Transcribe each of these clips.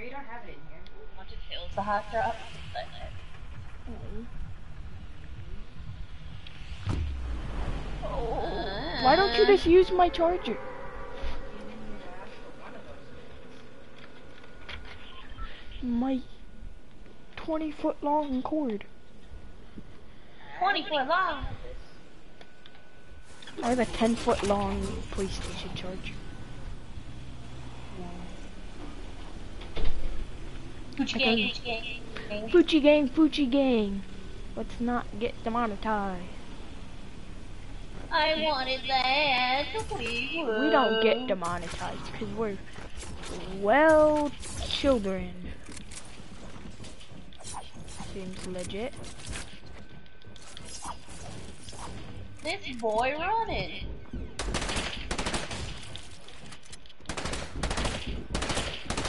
sure you don't have it in here? Once it kills the hot drop. Oh. Why don't you just use my charger? My 20 foot long cord. 20 foot long. I have a 10 foot long PlayStation charger. Gucci gang, Gucci gang, gang. Gang. Let's not get demonetized. I wanted that please We don't get demonetized because we're well children. Seems legit. This boy running.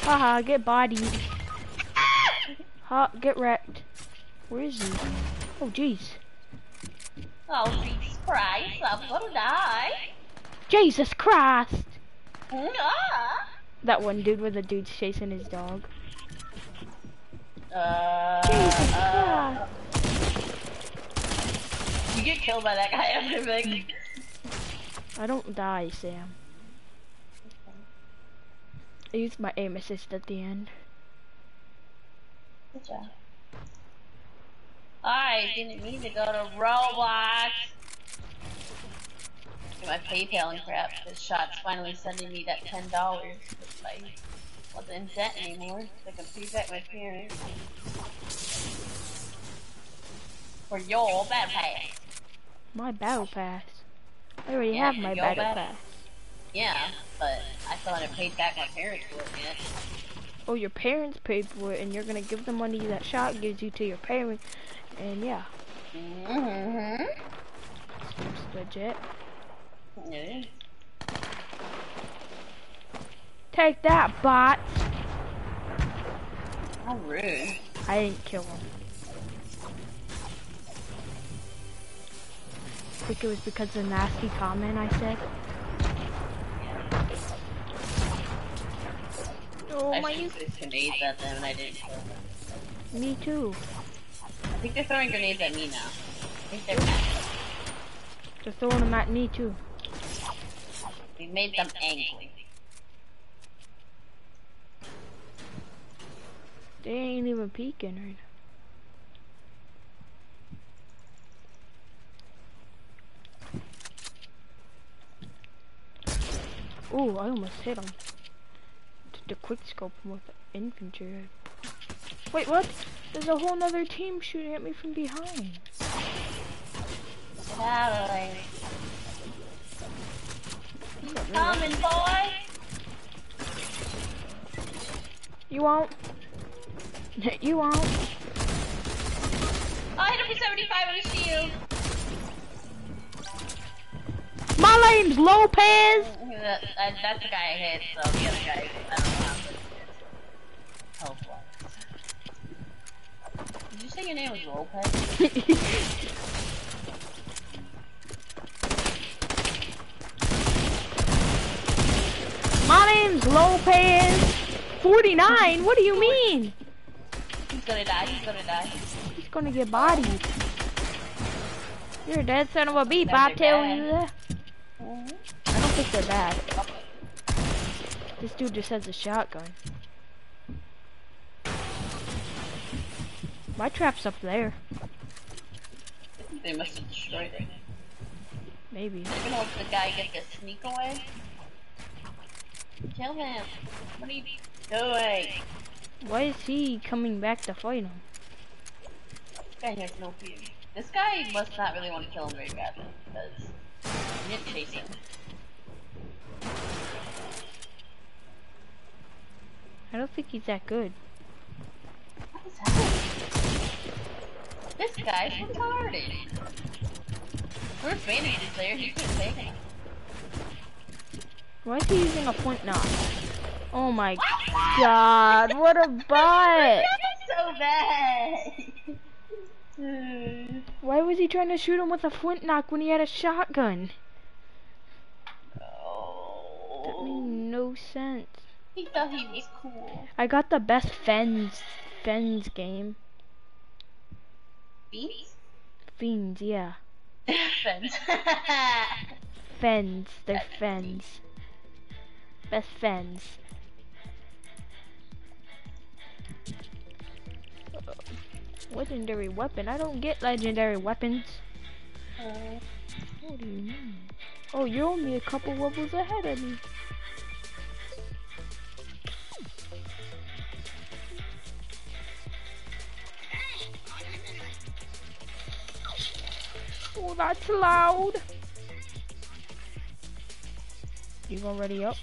Haha, get bodied. Ha, get wrecked. Where is he? Oh, jeez. Oh, Jesus Christ, I'm gonna die. Jesus Christ! Ah. That one dude with the dude's chasing his dog. Uh, Jesus uh, Christ! you get killed by that guy after big. I don't die, Sam. I used my aim assist at the end. Good job. I didn't mean to go to Roblox. My PayPal and crap. This shot's finally sending me that ten dollars. I wasn't in debt anymore. So I can pay back my parents. For your bad pass. My battle pass. I already Yeah, have my battle battle- pass. Yeah, but I still haven't paid back my parents for it yet. Oh, your parents paid for it, and you're gonna give the money that shot gives you to your parents, and yeah, Mm-hmm. it's legit. Yeah. Take that, bot! How rude. I didn't kill him. I think it was because of the nasty comment I said. Oh I my! those grenades at them and I didn't kill them. Me too. I think they're throwing grenades at me now. I think they're mad. They're throwing them at me too. We made them angry. They ain't even peeking right now. Ooh, I almost hit him. The quick scope with the infantry. Wait, what? There's a whole nother team shooting at me from behind. Battling. Coming, boy! You won't. you won't. I hit him for 75 on his shield! My name's Lopez. That, that, that's the guy I hit, so the other guy, I don't know how to Health wise. Did you say your name was Lopez? My name's Lopez. 49? What do you mean? He's gonna die, he's gonna die. He's gonna get bodied. You're a dead son of a beep, I tell bad. you that. I don't think they're bad. This dude just has a shotgun. My trap's up there. They must have destroyed it. Maybe. Even once the guy gets a sneak away. Kill him. What are you doing? Why is he coming back to fight him? This guy has no fear. This guy must not really want to kill him very badly because he didn't chase him. I don't think he's that good. What is happening? This guy's retarded. We're fantasy player, he couldn't take him. Why is he using a point knock? Oh my god, what a butt! so bad. Why was he trying to shoot him with a flint knock when he had a shotgun? That oh. made no sense. He thought he was cool. I got the best Fens Fens game. Beans? Fiends, yeah. Friends. Fens, they're Fens. Best Fens. Uh, Legendary weapon. I don't get legendary weapons. Uh, What do you mean? Oh, you're only a couple levels ahead of me. Oh, that's loud. You gonna ready up?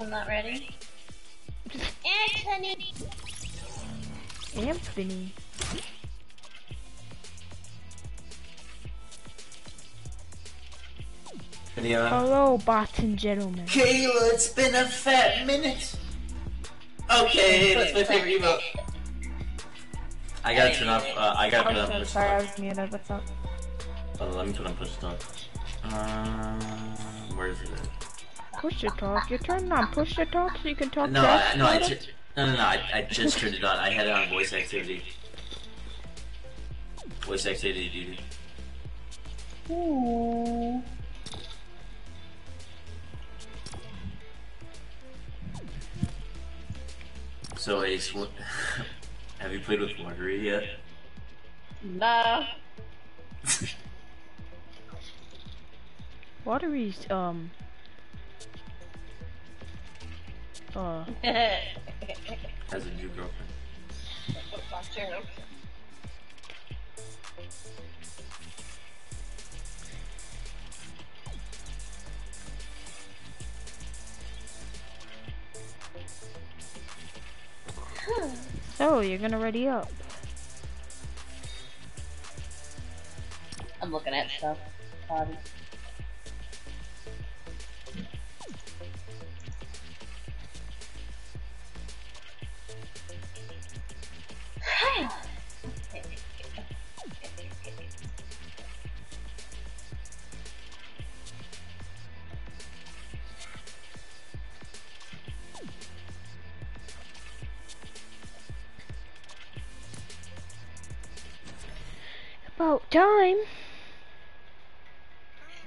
I'm not ready. Anthony! Anthony. Video. Hello, bots and gentlemen. Kayla, it's been a fat minute. Okay, that's my favorite emote. I gotta turn off. Uh, I gotta put on push Sorry, I talk. was muted. What's up? Oh, let me put on push talk. Um, where is it? Push to talk. You turn on push to talk so you can talk No, back I, no, I to no, no, no. I, I just turned it on. I had it on voice activity. Voice activity, dude. Ooh. So, Ace, what, have you played with Marguerite yet? No. Watery's um uh Has a new girlfriend. So you're gonna ready up. I'm looking at stuff. Time.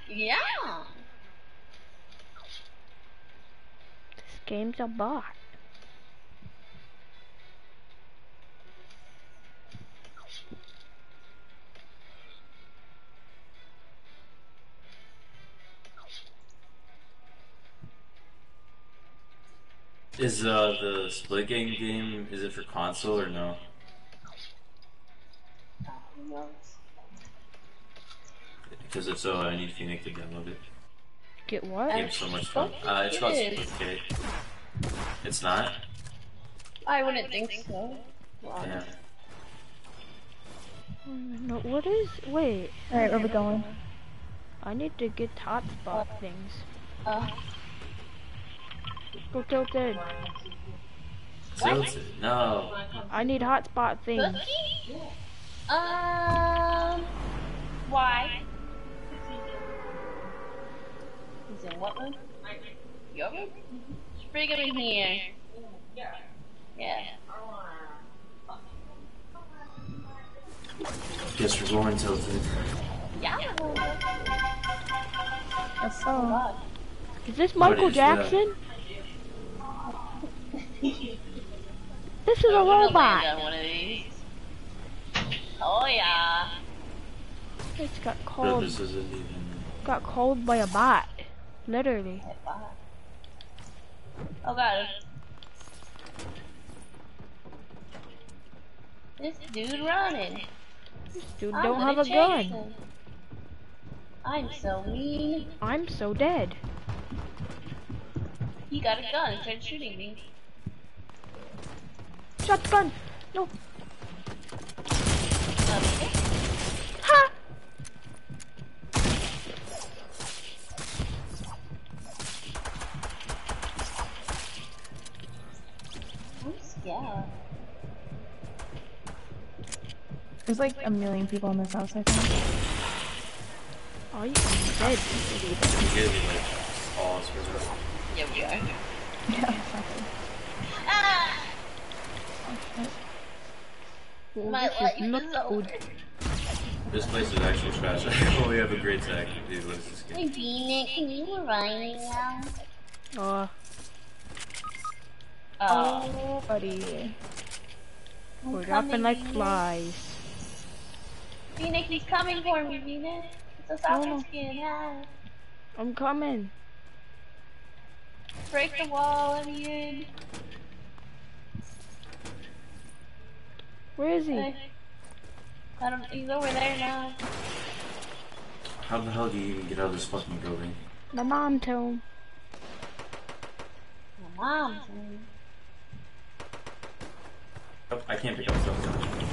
Yeah. This game's a bot. Is uh, the split game game? Is it for console or no? Because if so, I need Phoenix to download it. Get what? Game's so much fun. Uh, it's called It is. Split It's not. I wouldn't think so. Yeah. No, what is? Wait, Alright, where we going? I need to get hotspot things. Uh, Go tilted. Tilted. No. I need hotspot things. cookie? Um. Why? He's in what room? Your room? Just bring him in here. Yeah. Guess we're going tilted. Yeah. What's Oh, up? God. Is this Michael is? Jackson? This is a I'm gonna land robot. on one of these. Oh yeah. It's got But called this isn't even. got called by a bot. Literally. Oh god. This dude running. This dude I'm don't have a gun. him. I'm so mean. I'm so dead. He got a gun and started shooting me. Shotgun. No. Okay. There's like a million people in this house, I think. Oh, you I'm dead. You guys are like all screwed up. Yeah, we are. Yeah, exactly. Ah! Oh, shit. Well, My this life is not is over. good. This place is actually trash. oh, we have a great tag. Dude, what is this game? Hey, Beanick, can you revive me now? Uh, Oh, Oh, buddy. We're dropping like flies. Beanick, he's coming for me, Beanick. It's a No, soccer no. skin, ah. I'm coming. Break the wall, I'm in. Where is he? I don't, he's over there now. How the hell do you even get out of this fucking building? My mom told him. My mom's in. Oh, I can't pick up stuff.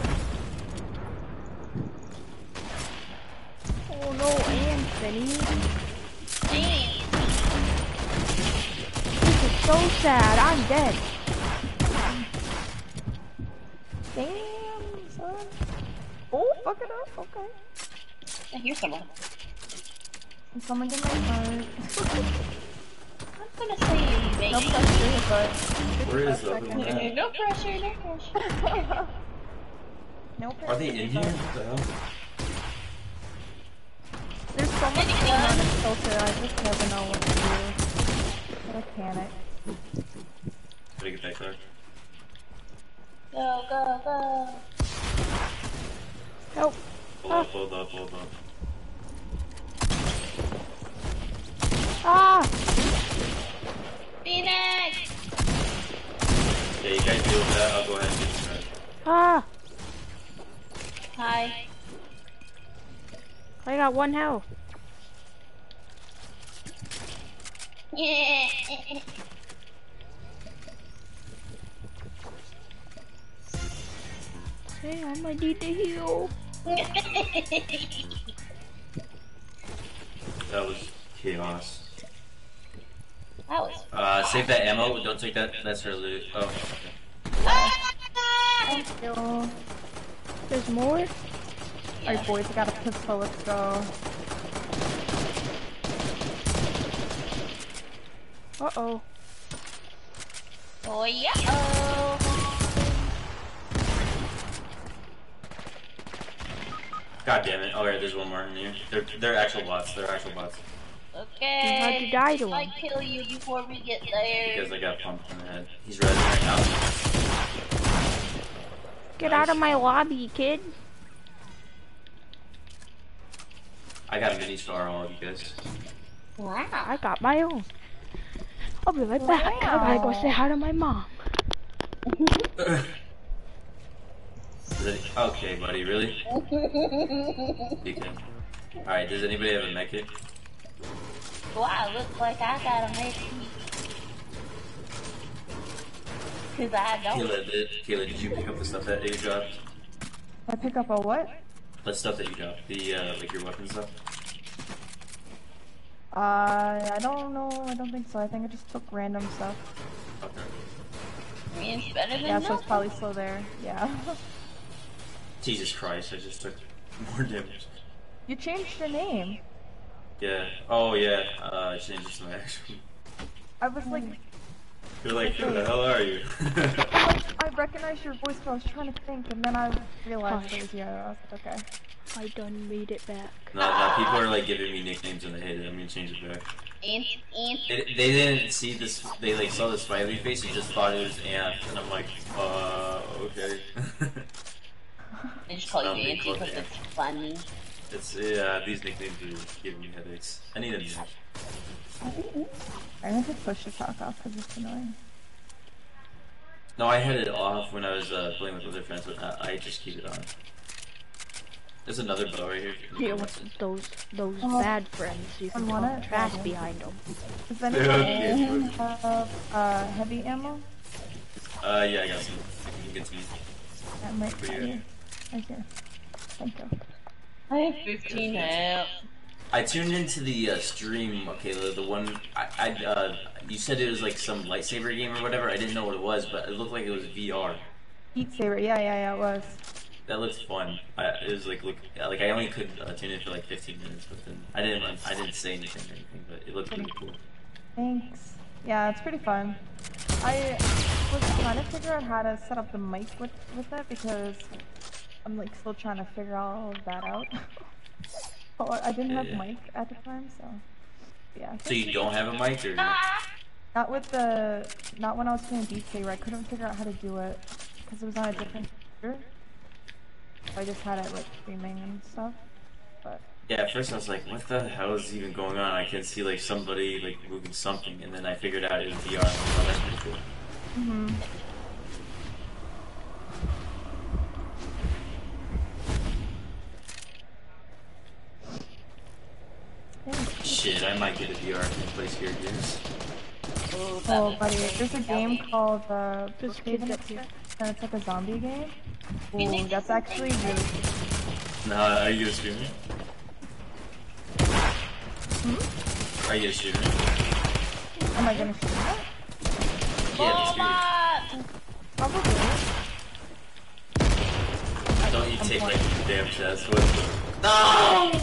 Oh no, Anthony. Damn. This is so sad. I'm dead. Damn, son. Oh, fuck it up. Okay. I hear someone. Can someone get my heart? I'm gonna say you, baby. no pressure, but. Where is the other Second. one at? No pressure, no pressure. no pressure. Are they in here? What the hell? There's so much Any going on in gun? this filter, I just never know what to do. But I panic. Gotta get that car. Go, go, go. Help. Hold up, hold up, hold up. Ah! Phoenix! Yeah, you guys deal with that. I'll go ahead and get this car. Ah! Hi. I got one health. Yeah. Hey, I might need to heal. That was chaos. that was. Uh, save that ammo. Don't take that. That's her loot. Oh, okay. Ah! Thank you. There's more? Alright, boys, I got a pistol. Let's go. Uh-oh. Oh, yeah. Oh. God damn it. Alright, there's one more in here. They're, they're actual bots. They're actual bots. Okay. how'd you die to him? I kill you before we get there. Because I got pumped in the head. He's rezzing right now. Get out of my lobby, kid. I got a mini star, all of you guys. Wow. I got my own. I'll be right back. I gotta go say hi to my mom. Okay, buddy, really? You can. Alright, does anybody have a med kit? Wow, looks like I got a make me. Cause I don't. Kayla, did, Kayla, did you pick up the stuff that you dropped? I pick up a what? The stuff that you dropped. The, uh, like your weapon stuff? Uh, I don't know. I don't think so. I think I just took random stuff. Okay. Means better than Yeah, so it's probably still there. Yeah. Jesus Christ, I just took more damage. you changed your name. Yeah. Oh, yeah. Uh, I changed it to my actual. I was like, You're like, who the hell are you? I recognized your voice, but I was trying to think, and then I realized Hush. it was you. I was like, okay. I done made it back. no, no, people are like giving me nicknames and they hate it. I'm gonna change it back. And, and, They, they didn't see this. They like saw the smiley face and just thought it was Ant, and I'm like, uh, okay. I just call you Nancy close because it's funny. it's yeah. These nicknames are giving me headaches. I need a new. I need to push the talk off because it's annoying. No, I had it off when I was uh, playing with other friends, but I, I just keep it on. There's another bow right here. Deal with those those Oh. bad friends. You can I want talk it. trash behind them. Does Yeah, anyone yeah. have uh, heavy ammo? Uh, yeah, I got some. You can get some. That might be right here. Thank you. I have 15 help. I tuned into the uh, stream, Kayla. The one I, I uh, you said it was like some lightsaber game or whatever. I didn't know what it was, but it looked like it was VR. Beat Saber. Yeah, yeah, yeah. It was. That looks fun. I, it was like look like I only could uh, tune in for like 15 minutes, but then I didn't I didn't say anything or anything, but it looked pretty cool. Thanks. Yeah, it's pretty fun. I was trying to figure out how to set up the mic with, with it because I'm like still trying to figure all of that out. oh, I didn't have Yeah. mic at the time, so yeah. So you don't have a mic, or Not with the, not when I was playing Beat Saber. I couldn't figure out how to do it because it was on a different computer. So I just had it like streaming and stuff. But yeah? At first I was like, what the hell is even going on? I can see like somebody like moving something, and then I figured out it was VR. and I was like, oh, that's pretty cool. hmm Shit, I might get a VR and play Scared Gears. Ooh, Oh, buddy, there's a game called uh, There's Brookhaven kids up here. Express, and it's like a zombie game. You Ooh, that's actually like- really cool. Nah, are you gonna stream it? Hmm? Are you gonna stream it? Am I gonna stream it? Yeah, stream Robot! Probably. Don't you take like the damn chest. What? No!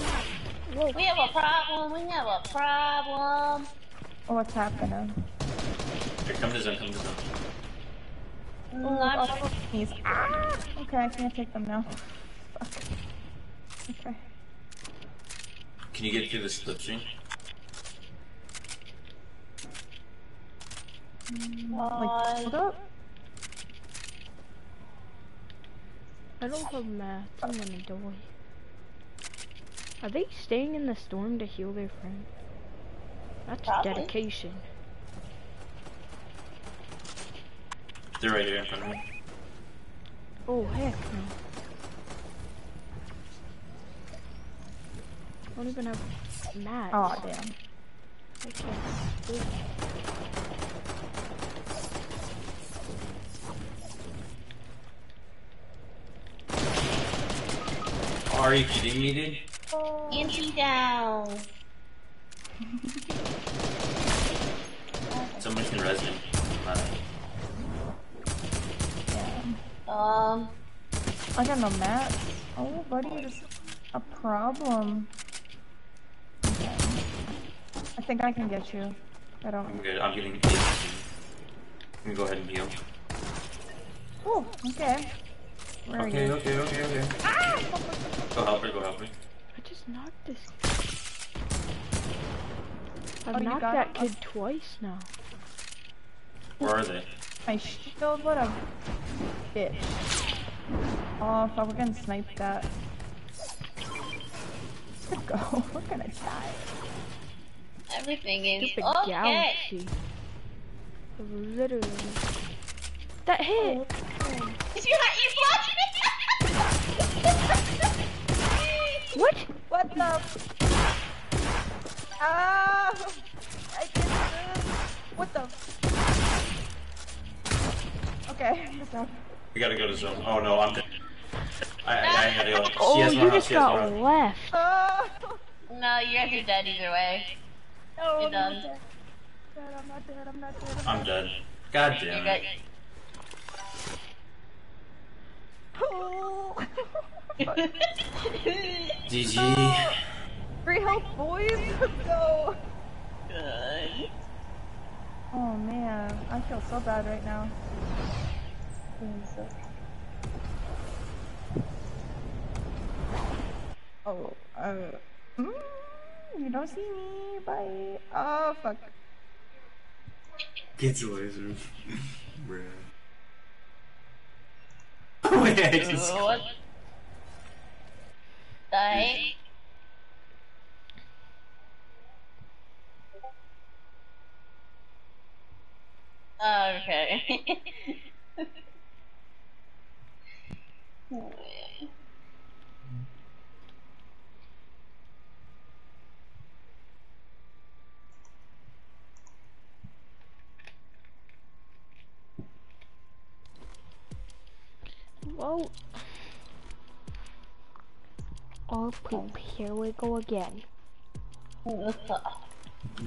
Whoa. We have a problem. We have a problem. Oh, what's happening? Here, come to zone, come to zone. Oh, I'm all those knees. Ah! Okay, I can't take them now. Fuck. Okay. Can you get through the split screen? Like, hold up. I don't have math. I'm gonna die. Are they staying in the storm to heal their friend? That's Probably. dedication. They're right here in front of me. Oh heck no. I don't even have mats. Oh, damn. I can't. do. Are you kidding me, dude? Anti down. Someone can res me. Uh, Um, I got no mats. Oh, buddy, there's a problem. Okay. I think I can get you. I I'm don't. good. I'm getting. I'm gonna go ahead and heal. Oh, okay. Where are Okay, you? okay, okay, okay. Go help her, go help her. I just knocked this. Oh, I've Oh, knocked got that it? kid twice now. Where are they? My shield, what a bitch. Oh, fuck, we're gonna snipe that. Let's go. We're gonna die. everything is Stupid okay. galaxy. Literally. That hit! Is you not you What? What the? Ah! I can't do this. What the? Okay, good job. We gotta go to zone. Oh no, I'm dead. I, I, I gotta go. She Oh, you more just she has more got left. Oh! No, you guys are dead either way. No, You're I'm done. not dead. Dead, I'm not dead, I'm not dead. I'm not dead. God damn it. Oh. GG. Free health, boys! Let's go! Good. Oh man, I feel so bad right now. Oh, uh, mm, you don't see me, bye. Oh, fuck. Get the laser. Bruh. Wait, I just. Oh, okay. Well. Oh, poop. Here we go again.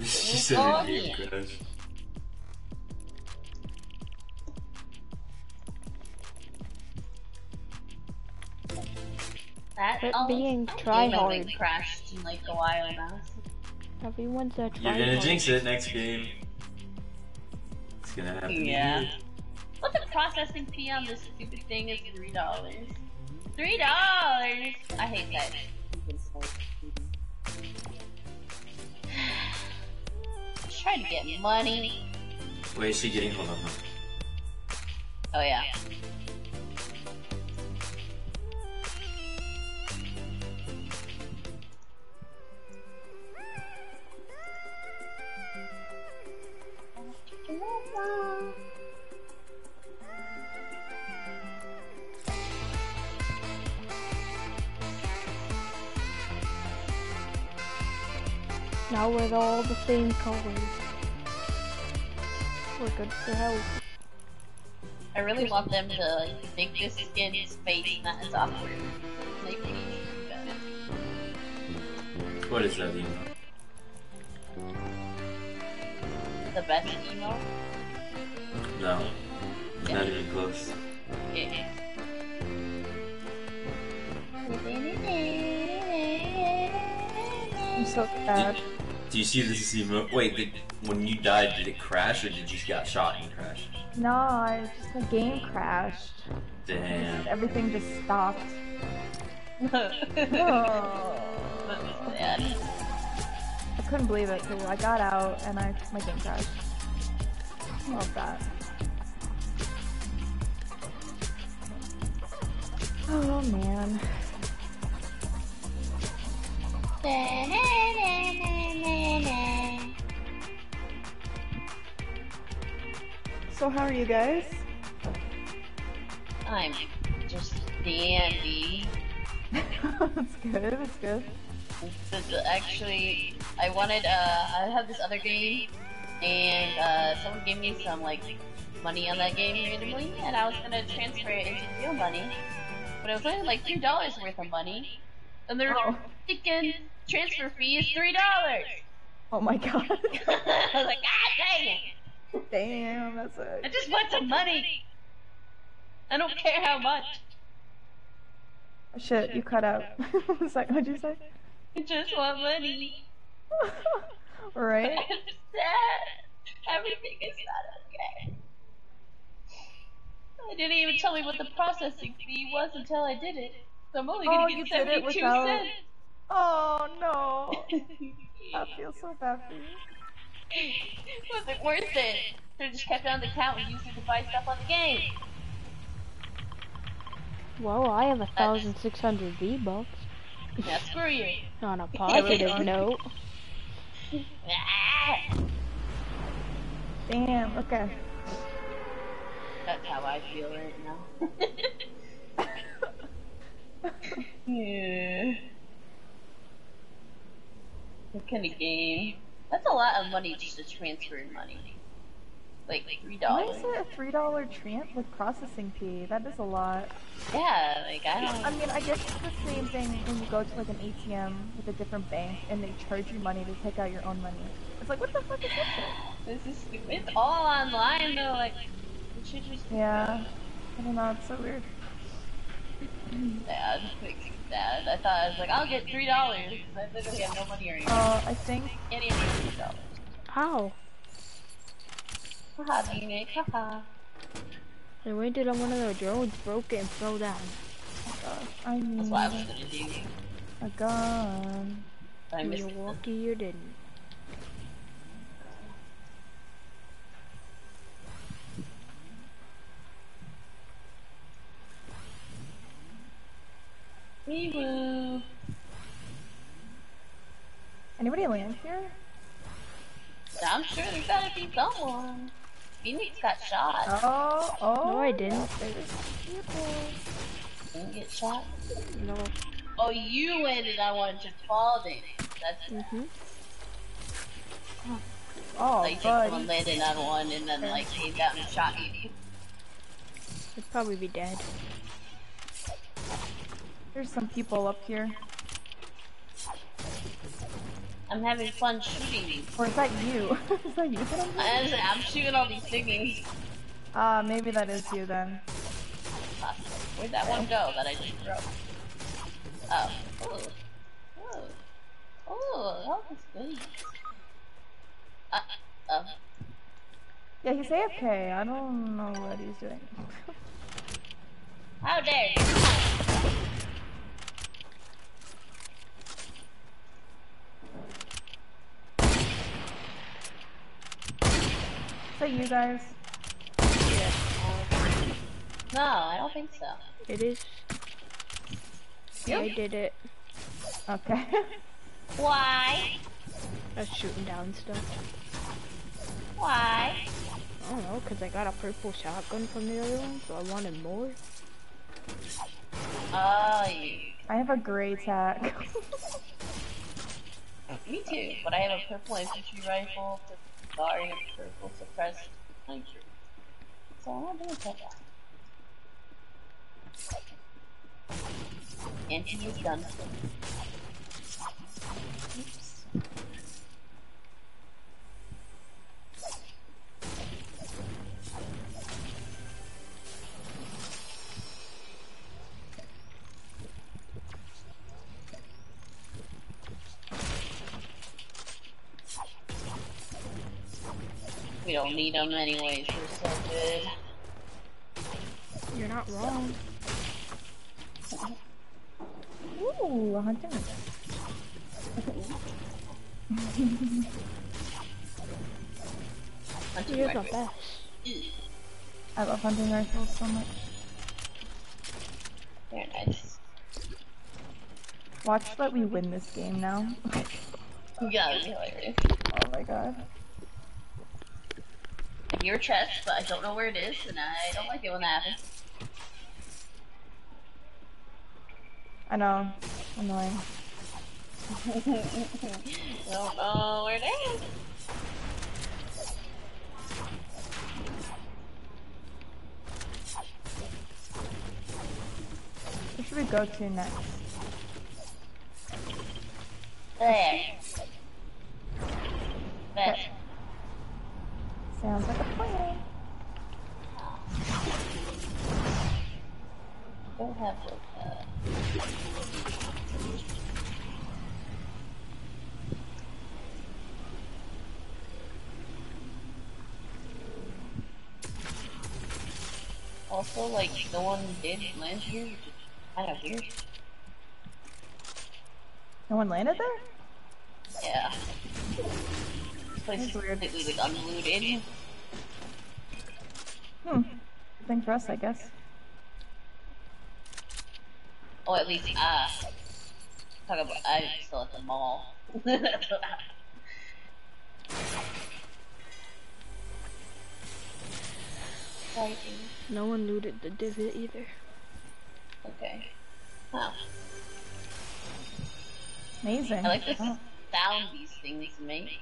She said Oh, a game yeah. crash. that Quit being that try hard. crashed in like a while now. Everyone's a You're gonna jinx it next game. It's gonna happen. Yeah. you. What the processing fee on this stupid thing is three dollars. Three dollars! I hate that. Trying to get money. Wait, is she getting? Hold on. Hold on. Oh yeah. Now we're all the same colors. We're good. I really want them to make this skin's face not as awkward. Like, What is that email? the best emo. No, not even close. Yeah. I'm so sad. Do you see this email? Wait, did, when you died, did it crash or did you just got shot and crash? No, I just the game crashed. Damn. Everything just stopped. Sad. I couldn't believe it too. I got out and I my game crashed. Love that. Oh man. So how are you guys? I'm just dandy. That's good. That's good. This is Actually, I wanted, uh, I have this other game, and, uh, someone gave me some, like, money on that game randomly, and I was gonna transfer it into real money, but it was only like two dollars worth of money, and their Oh. freaking transfer fee is $3! Oh my god. I was like, God dang it! Damn, that's I just want some money! I don't care how much. Oh, shit, you cut out. What's that? What'd you say? I just want money. right? I'm sad. Everything is not okay. I didn't even tell me what the processing fee was until I did it. So I'm only gonna Oh, get you did it 72 without- cents. Oh no. I feel so bad for you. was it worth it? Should have just kept it on the account and used it to buy stuff on the game. Well, I have a thousand six hundred V bucks. Now screw you. On a positive note. Damn, okay. That's how I feel right now. yeah. What kind of game? That's a lot of money just to transfer money. Like three dollars. Why is it a three dollar tran with processing fee? That is a lot. Yeah, like I I don't. I mean, I guess it's the same thing when you go to like an ATM with a different bank and they charge you money to take out your own money. It's like, what the fuck is this? This is stupid. It's all online though. Like it should just Yeah. I don't know, it's so weird. sad. Like sad. I thought I was like, I'll get three dollars. I literally have no money anymore. Uh, I think even get three dollars. Ow. Haha, Phoenix. Haha. I waited on one of the drones, broke it, and fell down. I need That's what I was gonna do. a gun. I missed lucky you didn't. Wee woo. Anybody land here? I'm sure there's gotta be someone. Phoenix got shot. Oh, oh. No, I didn't. There's people. Didn't get shot. No. Oh, you landed on one to fall down. That's Mhm. Oh, like someone buddy. landed on one and then like came down and shot you. I'd probably be dead. There's some people up here. I'm having fun shooting. These. Or is that you? is that you that I'm I, I'm shooting all these thingies. Ah, maybe that is you then. Where'd that one go that I just broke? Oh. Oh. Oh. Oh, that was good. Uh, oh. Yeah, he's AFK. I don't know what he's doing. How dare you? You guys? No, I don't think so. It is. I did it. Okay. Why? I was shooting down stuff. Why? I don't know, cause I got a purple shotgun from the other one, so I wanted more. Oh, you. I have a gray tack. Me too, but I have a purple infantry rifle, a purple suppressed sniper. So I'm not doing that. And he is done. Oops. We don't need them anyways, we're so good. You're not wrong. Ooh, a hunting. Hunting You're the rifle. best. I love hunting rifles so much. Very nice. Watch that we win this game now. Yeah, that'd be hilarious. oh my god. A chest, but I don't know where it is, and I don't like it when that happens. I know. Annoying. I don't know where it is. Where should we go to next? There. There. Sounds like a plan. Don't have uh Also, like, no one did land here, which is kind of weird. No one landed there? Yeah. This place is That's weird. completely like unlooted. Hmm. Good thing for us, I guess. Oh, at least, ah. Talk about, I'm still at the mall. No one looted the divot either. Okay. Wow. Amazing. I like the Oh. sound these things make.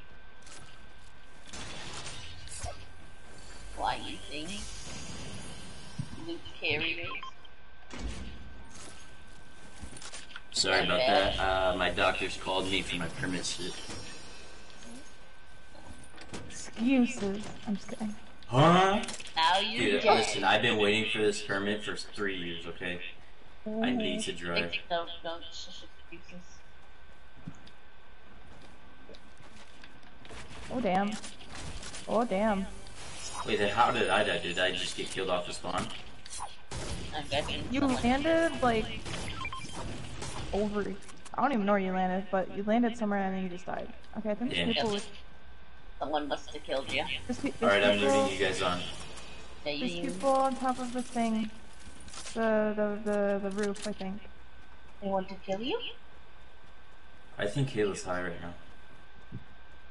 Flying things. Loot carriers. Sorry about that. Uh, my doctor's called me for my permit shit. Excuses. I'm just kidding. Huh? Now you Dude, get listen, I've been waiting for this permit for three years, okay? I need to drive. Like, don't, don't, shush excuses. Oh damn. Oh damn. Wait, then how did I die? Did I just get killed off the spawn? I'm betting You landed like over. I don't even know where you landed, but you landed somewhere and then you just died. Okay, I think there's Yeah. people with. Someone must have killed you. There's, pe- there's Alright, I'm people, looting you guys on. Yeah, you There's people on top of the thing. The the the the roof, I think. they want to kill you? I think Kayla's high right now.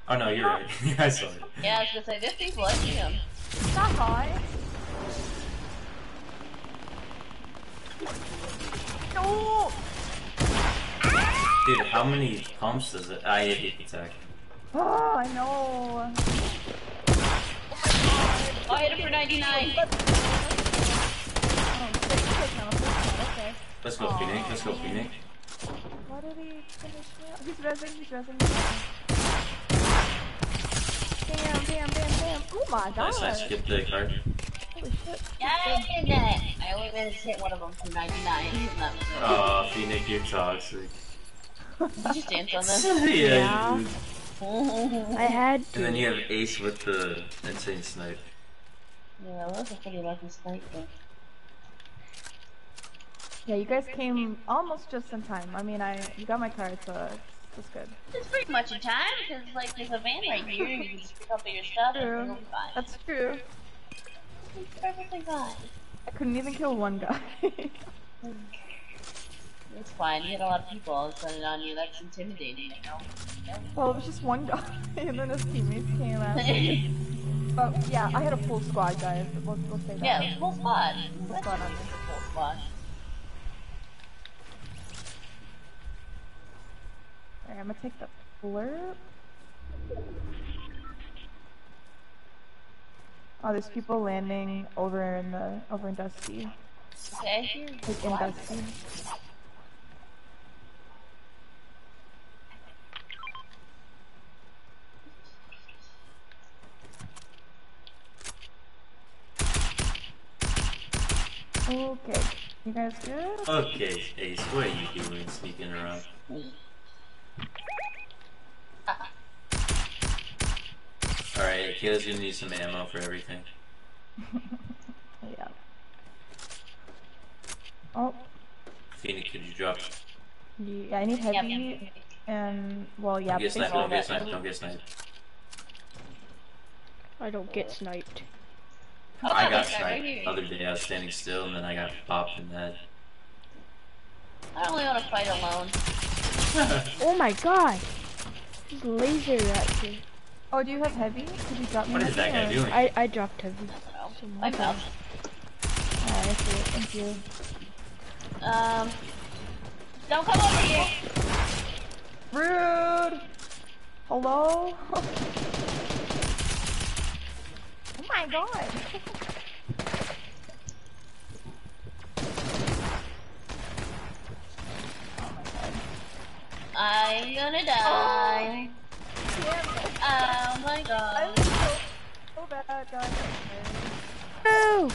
Oh no, you're right. I saw it. Yeah, I was gonna say, there's people, I see them. Not high. No. Dude, how many pumps does it? I hit the attack. Oh, I know. Oh, I hit him for 99! Oh, shit, shit, no, okay. Let's go, Phoenix. Let's go, Phoenix. Why did he finish me up? He's rezzing, he's rezzing. Damn, damn, damn, damn. Oh my god. Nice, I skipped the card. Holy shit. Yeah, I did that! I only managed to hit one of them for 99. and that was it. Oh, Phoenix, you're toxic. Did you just dance on this? yeah, Yeah. I had And then you have Ace with the insane snipe. Yeah, that was a pretty lucky snipe though. Yeah, you guys came almost just in time. I mean, I you got my card, so it's, it's good. It's pretty much in time because like there's a van right here. You can just pick up your stuff and it'll be fine. That's true. It's perfectly fine. I couldn't even kill one guy. It's fine. You had a lot of people all of a sudden on you. That's intimidating, you know. well, it was just one guy, and then his teammates came out. me. But oh, yeah, I had a full squad, guys. We'll, we'll say that. yeah, full squad. Full That's squad a full squad. Alright, I'm gonna take the blurb. Oh, there's people landing over in the over in Dusty, Okay. like in Dusty. Okay, you guys good? Okay, Ace, what are you doing sneaking around? Alright, Kayla's gonna need some ammo for everything. Yeah. Oh, Phoenix, could you drop? yeah, I need Yep. heavy and well, yeah, Don't get sniped, don't get sniped, don't get sniped. I don't get sniped. Oh, I got oh, there's a guy sniped the other day, I was standing still and then I got popped in the head. I only want to fight alone. Oh my god! His laser rifle. Oh, do you have heavy? Could you drop me? What is that guy or- doing? I, I dropped heavy. Oh, I fell. Alright, I see it. Thank you. Um, don't come over here. Rude! Hello? oh my god! I'm gonna die. Oh, oh my god. I'm god. so, so bad, guys. No!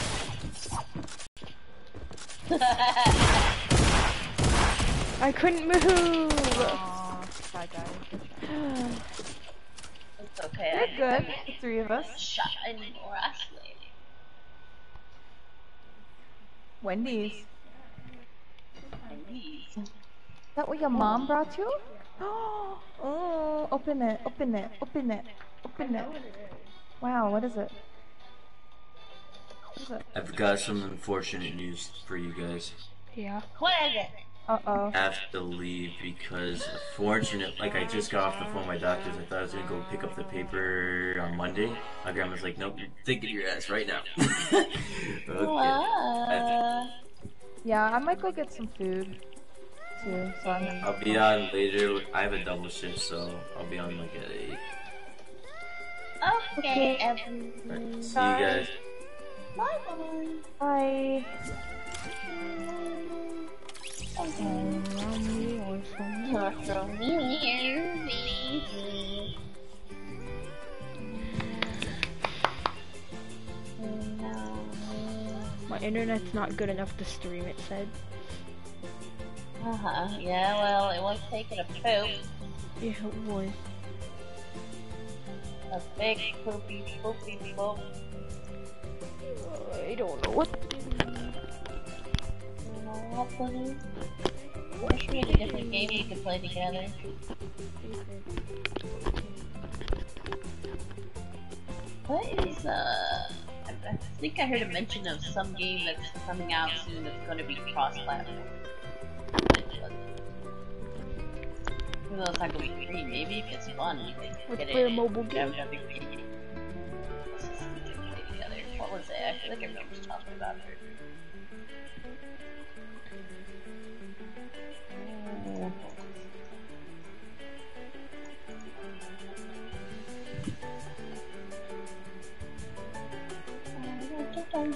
I couldn't move! Aw, bad guys. it's okay. You're I- good, the three of us. Shot anymore, actually. Wendy's. Please. Is that what your mom brought you? Oh, open it, open it, open it, open it. Wow, what is it? What is it? I've got some unfortunate news for you guys. Yeah. What is it? Uh oh. I have to leave because fortunate like I just got off the phone with my doctors. I thought I was gonna go pick up the paper on Monday. My grandma's like, Nope, you're thinking your ass right now. okay. What? Yeah, I might go get some food too. So I'm. I'll be on later. I have a double shift, so I'll be on like at eight. Okay, Alright, everyone. see you guys. Bye bye. Bye. Around me or something. Throw me here, baby. My internet's not good enough to stream, it said. Uh huh. Yeah, well, it was taking a poop. Yeah, it was. A big poopy poopy poop. I don't know what to do. You know what do? Wish we had a different game we could play together. What is uh? I, I think I heard a mention of some game that's coming out soon that's going to be cross-platform. Even though it's not going to be free, maybe if it's fun, we could Let's get play it. a mobile game. Let's just we can play together. What was it? I feel like talking about.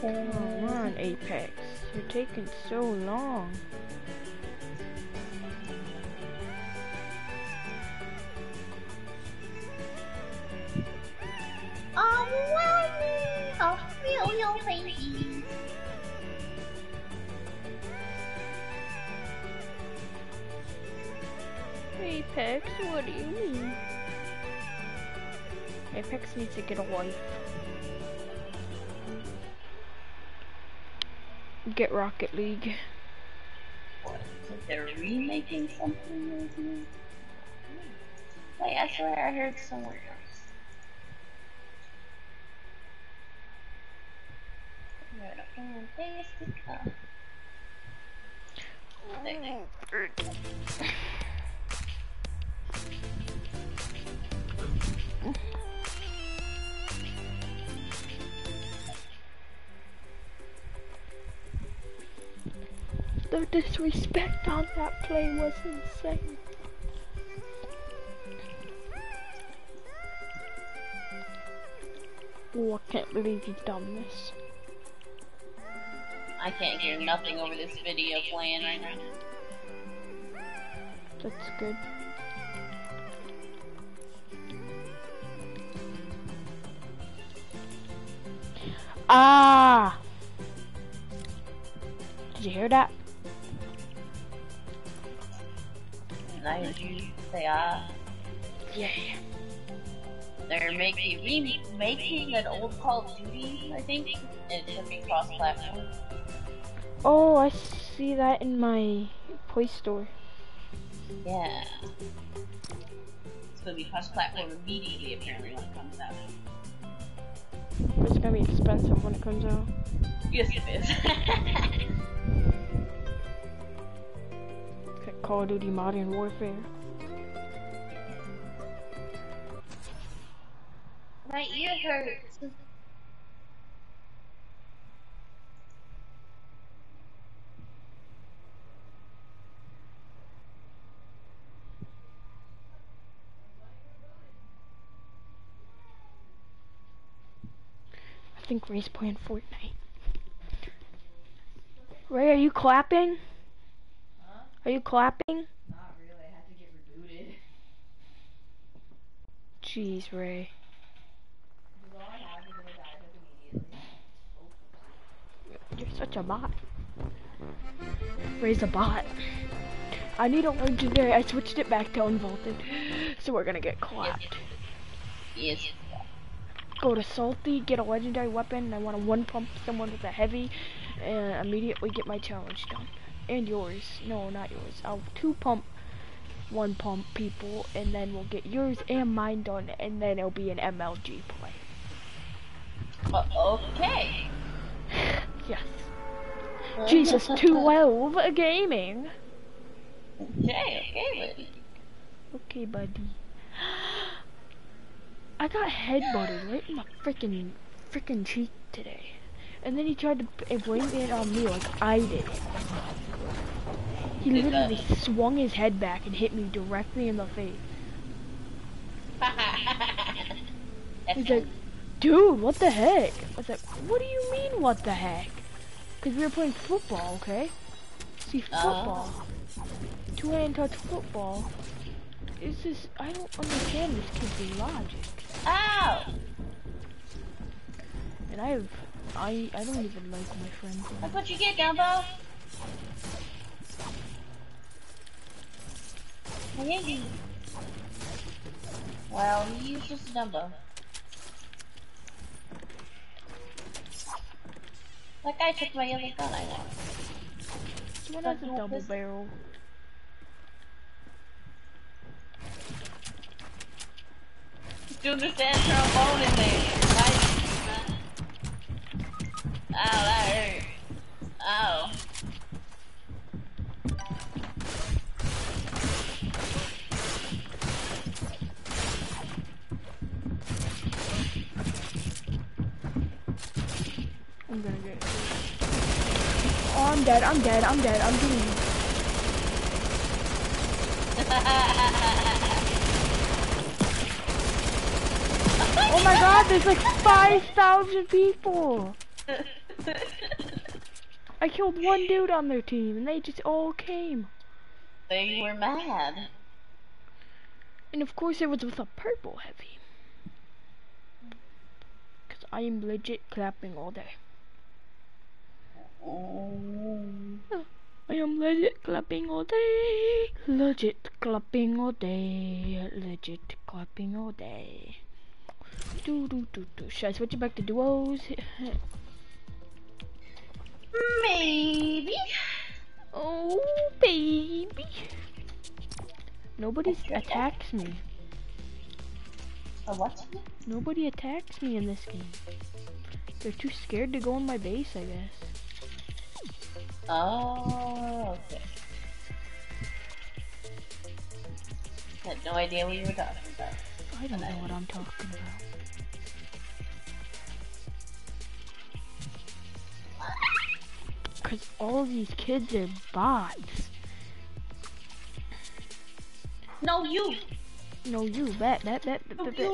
Oh, on Apex. You're taking so long. Baby. Apex, what do you mean? Apex needs to get a wife. Get Rocket League. What? They're remaking something? Like, I swear I heard somewhere else. Right, Fantastica. There. The disrespect on that play was insane. Oh, I can't believe you've done this. I can't hear nothing over this video playing right now. That's good. Ah! Did you hear that? And heard say, ah. Yeah. They're making remaking an old Call of Duty, I think. It's gonna be cross-platform. Oh, I see that in my Play Store. Yeah. It's gonna be cross-platform immediately, apparently, when it comes out. It's gonna be expensive when it comes out. Yes, it is. Like Call of Duty Modern Warfare. My ear hurts. I think Ray's playing Fortnite. Ray, are you clapping? Huh? Are you clapping? Not really. I had to get rebooted. Jeez, Ray. Because all I had was gonna die like immediately. You're such a bot. Ray's a bot. I need a legendary. I switched it back to unvaulted. So we're gonna get clapped. Yes. Go to salty, get a legendary weapon, and I want to one pump someone with a heavy, and immediately get my challenge done. And yours. No, not yours. I'll two pump, one pump people, and then we'll get yours and mine done, and then it'll be an MLG play. Uh, okay. Yes. Jesus, 12 gaming. Okay, okay, buddy. Okay, buddy. I got headbutted right in my freaking freaking cheek today. And then he tried to blame it on me like I did. He literally swung his head back and hit me directly in the face. He's like, dude, what the heck? I was like, what do you mean, what the heck? Because we were playing football, okay? See, uh-huh. football. Two-hand touch football. Is this, I don't understand this kid's logic. Ow! And I have, I, I don't even like my friends. That's what you get, Gumbo. I hate you. Well, he used just a Dumbo. That guy took my other gun I want. Someone has a double barrel. Doing the sad trombone in there. Nice. Uh, Ow, oh, that hurt. Ow. I'm gonna get it. Oh, I'm dead, I'm dead, I'm dead, I'm doing Oh my god, there's like 5,000 people! I killed one dude on their team and they just all came. they were mad. And of course it was with a purple heavy. Cause I am legit clapping all day. Oh. I am legit clapping all day. Legit clapping all day. Legit clapping all day. Do do do do. Should I switch it back to duos? Maybe. Oh, baby. Nobody attacks me. A what? Nobody attacks me in this game. They're too scared to go in my base, I guess. Oh, okay. Had no idea what you were talking about. I don't know what I'm talking about. Cause all these kids are bots. No, you. No, you bet, bet, bet, bet, bet, bet.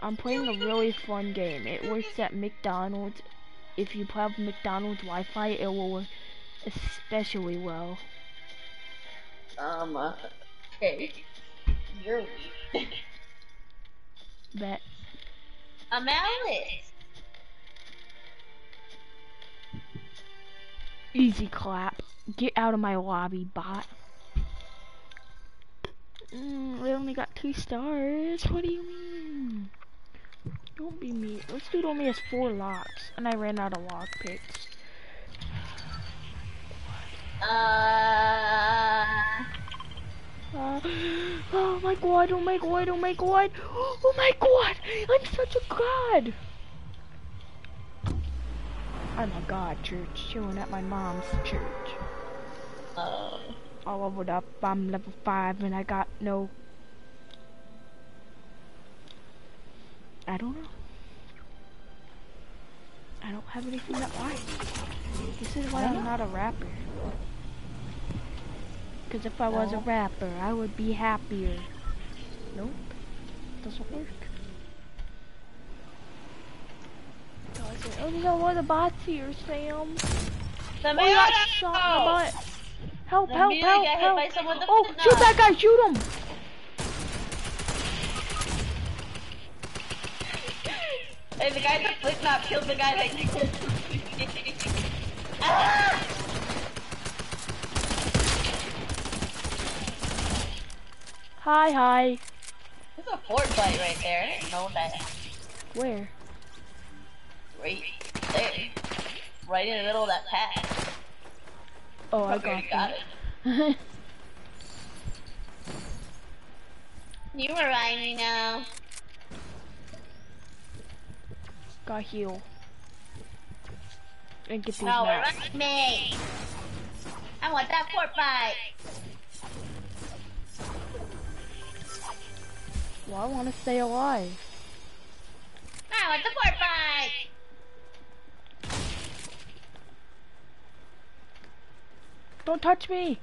I'm playing a really fun game. It works at McDonald's. If you have McDonald's Wi-Fi, it will work especially well. Um, uh, okay. You're weak. Bet. I'm Alex. Easy clap. Get out of my lobby, bot. Mm, I only got two stars. What do you mean? Don't be mean. This dude only has four locks, and I ran out of lock picks. Uh, Uh, oh my god, oh my god, oh my god, oh my god, I'm such a god. I'm a god, church, chilling at my mom's church. uh, All leveled up, I'm level 5 and I got no... I don't know. I don't have anything that likes. This is why I'm not a rapper. Because if I was a rapper, I would be happier. Nope. Doesn't work. Oh no, the bots here, Sam? the Oh, got shot in the butt. Help, help, help, help. by someone with a Oh, shoot knife. that guy, shoot him. Hey, the guy that flip knot killed the guy that ah! Hi, hi. There's a fort fight right there. I didn't know that. Where? Right there. Right in the middle of that path. Oh, I Okay, got, got that. it. You were right, me now. got heal. And get these Oh, right me. I want that fort fight. Well, I want to stay alive. I want the fort fight. Don't touch me.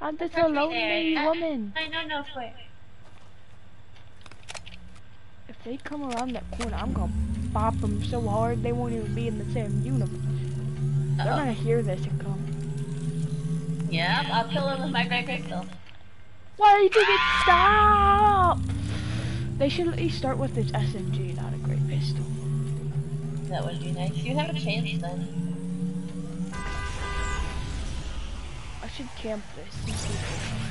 I'm just a Touch lonely there. Uh, woman. Uh, I know no fort. If they come around that corner, I'm gonna bop them so hard they won't even be in the same universe. They're gonna hear this and come. Yeah, I'll kill him with my great pistol. Why did it stop? They should at least start with this SMG, not a great pistol. That would be nice. You have a chance then. Should camp this.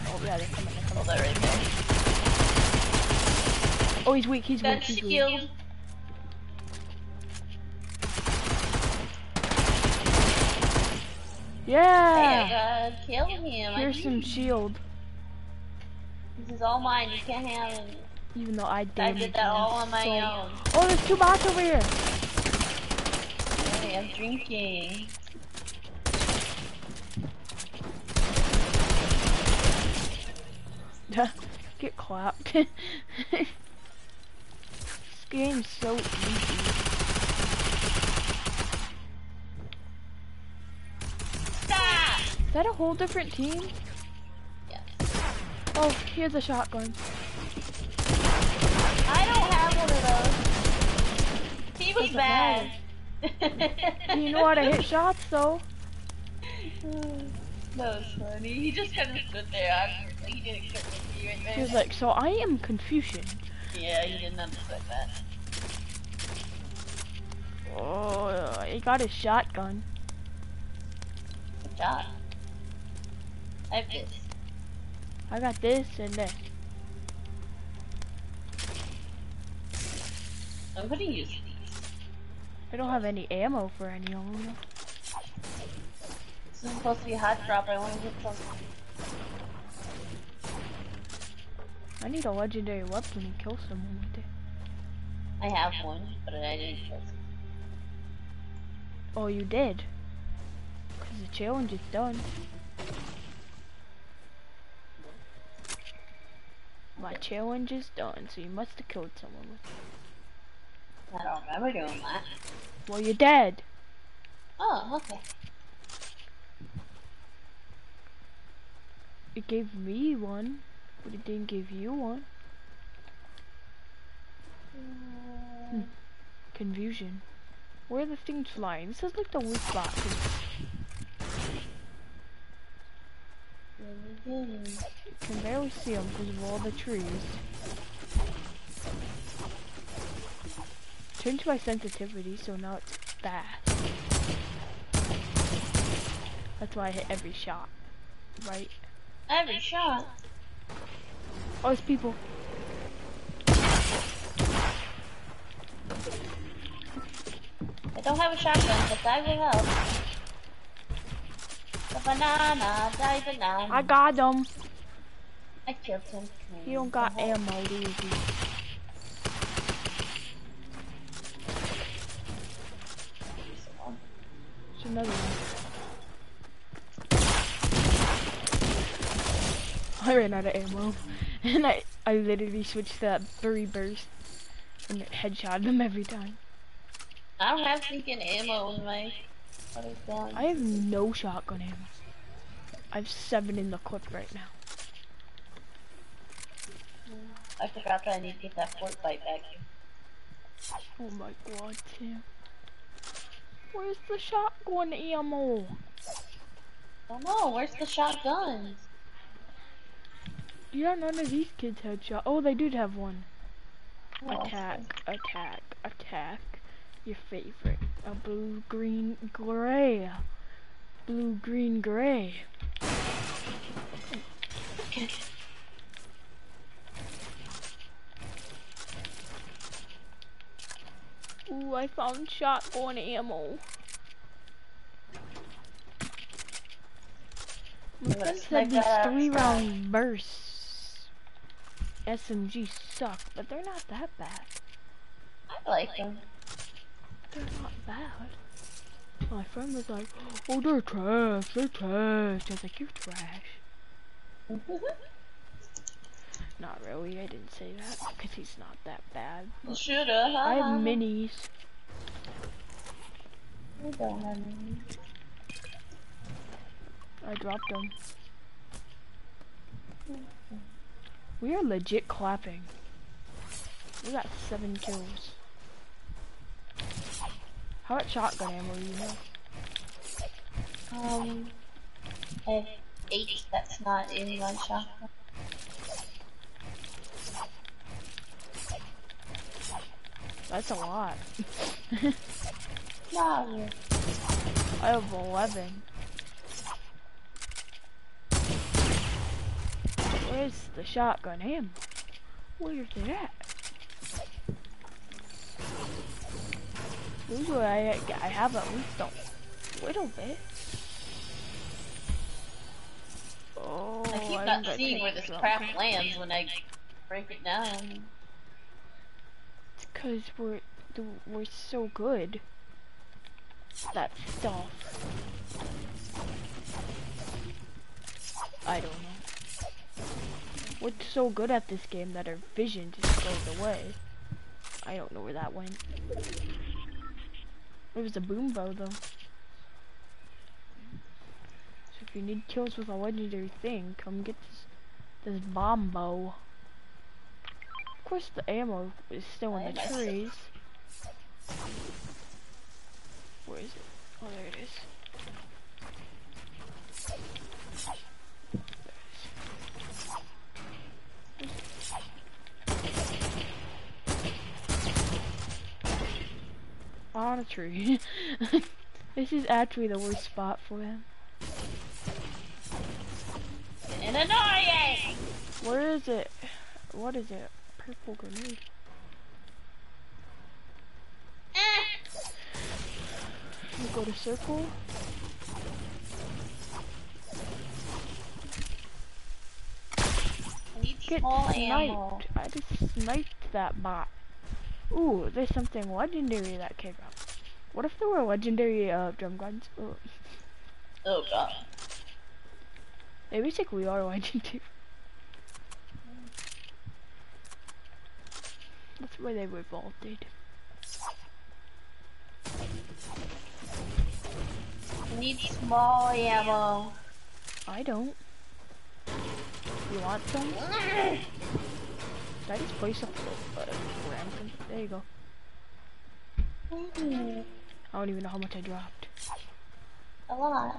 Oh yeah, they're coming. They're coming. Oh, that right there. Oh, he's weak. He's weak. That He's weak. Yeah. Hey, I kill him. Here's some shield. This is all mine. You can't have him. Even though I did. I did that all on my so- own. Oh, there's two bots over here. Hey, I'm drinking. Get clapped. this game's so easy. Stop! Is that a whole different team? Yeah. Oh, here's a shotgun. I don't have one of those. He was Doesn't bad. You know how to hit shots though. That was funny. He just kind of stood there awkwardly. He didn't expect me to be right there. He was like, so I am Confucian. yeah, he didn't understand that. Oh, he got his shotgun. Job. I have this. I got this and this. I'm gonna use these. I don't have any ammo for any of them. This is supposed to be a hot drop. I want to get some. I need a legendary weapon and kill someone with it. I have one, but I didn't kill it. Oh, you did? Because the challenge is done. My challenge is done, so you must have killed someone with it. I don't remember doing that. Well, you're dead. Oh, okay. It gave me one, but it didn't give you one. Hmm. Confusion. Where are the things flying? This is like the weak spot. You can barely see them because of all the trees. Change my sensitivity so now it's fast. That's why I hit every shot. Right? Every shot. Oh, it's people. I don't have a shotgun, but will help. The banana, die banana. I got them. I killed him. He don't got ammo, do? There's another one. I ran out of ammo, and I I literally switched to that three burst, and headshot them every time. I don't have freaking ammo in my other gun. I have no shotgun ammo. I have seven in the clip right now. I forgot that I need to get that fort fight back here. Oh my god, Tim. Where's the shotgun ammo? I don't know, where's the shotguns? Yeah, none of these kids had shot. Oh, they did have one. Oh, Attack, attack, attack. Your favorite. A blue, green, gray. Blue, green, gray. Ooh, I found shotgun ammo. Let's these three round bursts SMG suck, but they're not that bad. I like them. They're not bad. My friend was like, oh, they're trash, they're trash. I was like, you're trash. Not really, I didn't say that, because he's not that bad. you shoulda. Huh? I have minis. I don't have any. I dropped them. Mm-hmm. We are legit clapping. We got seven kills. How much shotgun ammo you have? Um, I have eight that's not in my shotgun. That's a lot. No, I have 11. Where's the shotgun ammo? Where's it at? Usually I, I have at least a little bit. Oh, I keep oh, I'm not seeing where this crap lands when I break it down. It's cause we're, we're so good. That stuff. I don't know. We're so good at this game that our vision just goes away. I don't know where that went. It was a boom bow though. So if you need kills with a legendary thing, come get this this boom bow. Of course the ammo is still in the trees. Where is it? Oh there it is. On a tree. this is actually the worst spot for him. And annoying! Where is it? What is it? Purple grenade. Eh. We go to circle. I need Get small ammo. sniped. I just sniped that bot. Ooh, there's something legendary that came out. What if there were legendary uh, drum guns? Oh, Oh god. like we are legendary. That's why they revolted. I need small ammo. I don't. You want some? Did I just place a uh, random? There you go. Mm, I don't even know how much I dropped. a lot.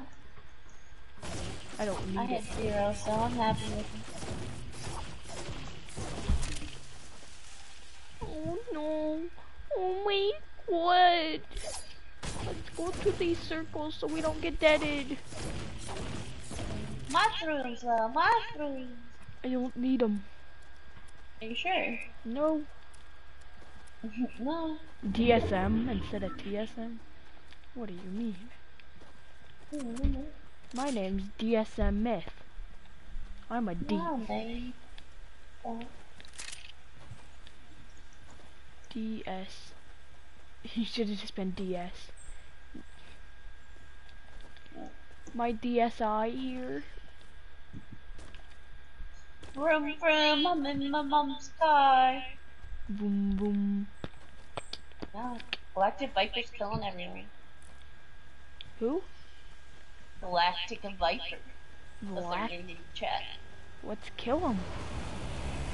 I don't I need it. had zero, so I'm happy with it. Oh no. Oh my god. Let's go to these circles so we don't get deaded. Mushrooms, though. Mushrooms. I don't need them. Are you sure? No. no. DSM instead of TSM? What do you mean? My name's DSM Myth. I'm a D. No. Oh, DS. You should have just been DS. My DSI here. Vroom, vroom, I'm in my mom's car. Boom boom. No. Galactic Viper's killing everyone. Who? Galactic Viper. That's Black. like in the chat. Let's kill him.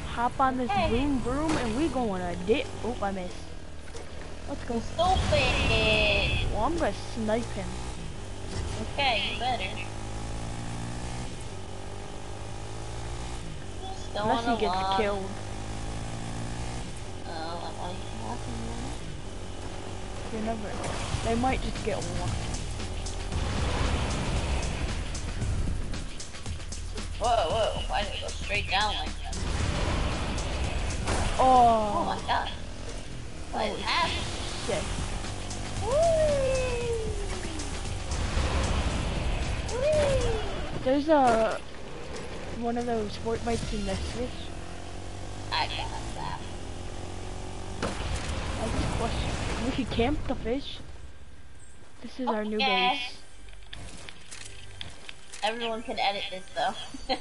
Hop on this Okay. boom broom and we going to dip. Oh, I missed. Let's go. Stupid! Well, I'm gonna snipe him. Okay, you better. Going Unless he gets killed. Oh, I'm like, nothing. You never. They might just get one. Whoa, whoa, why did it go straight down like that? Oh Oh, my god. What Holy happened? shit. There's a one of those sport bites in this fish. I got that. I just question. We could camp the fish. This is our new base. Everyone can edit this though.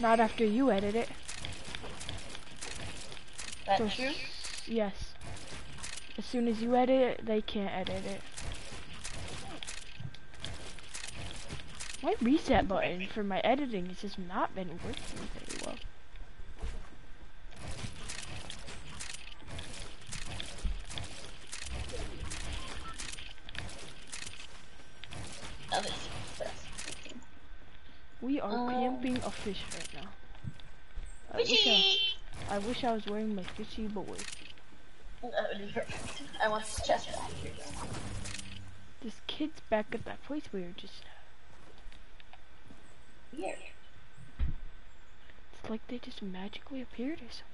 Not after you edit it. That's So true? Yes. As soon as you edit it, they can't edit it. My reset button for my editing has just not been working very well. This is best. We are Um, camping a fish right now. I wish I, I wish I was wearing my fishy boy. That would be perfect. I want this chest back here. This kid's back at that place we were just at. It's like they just magically appeared or something.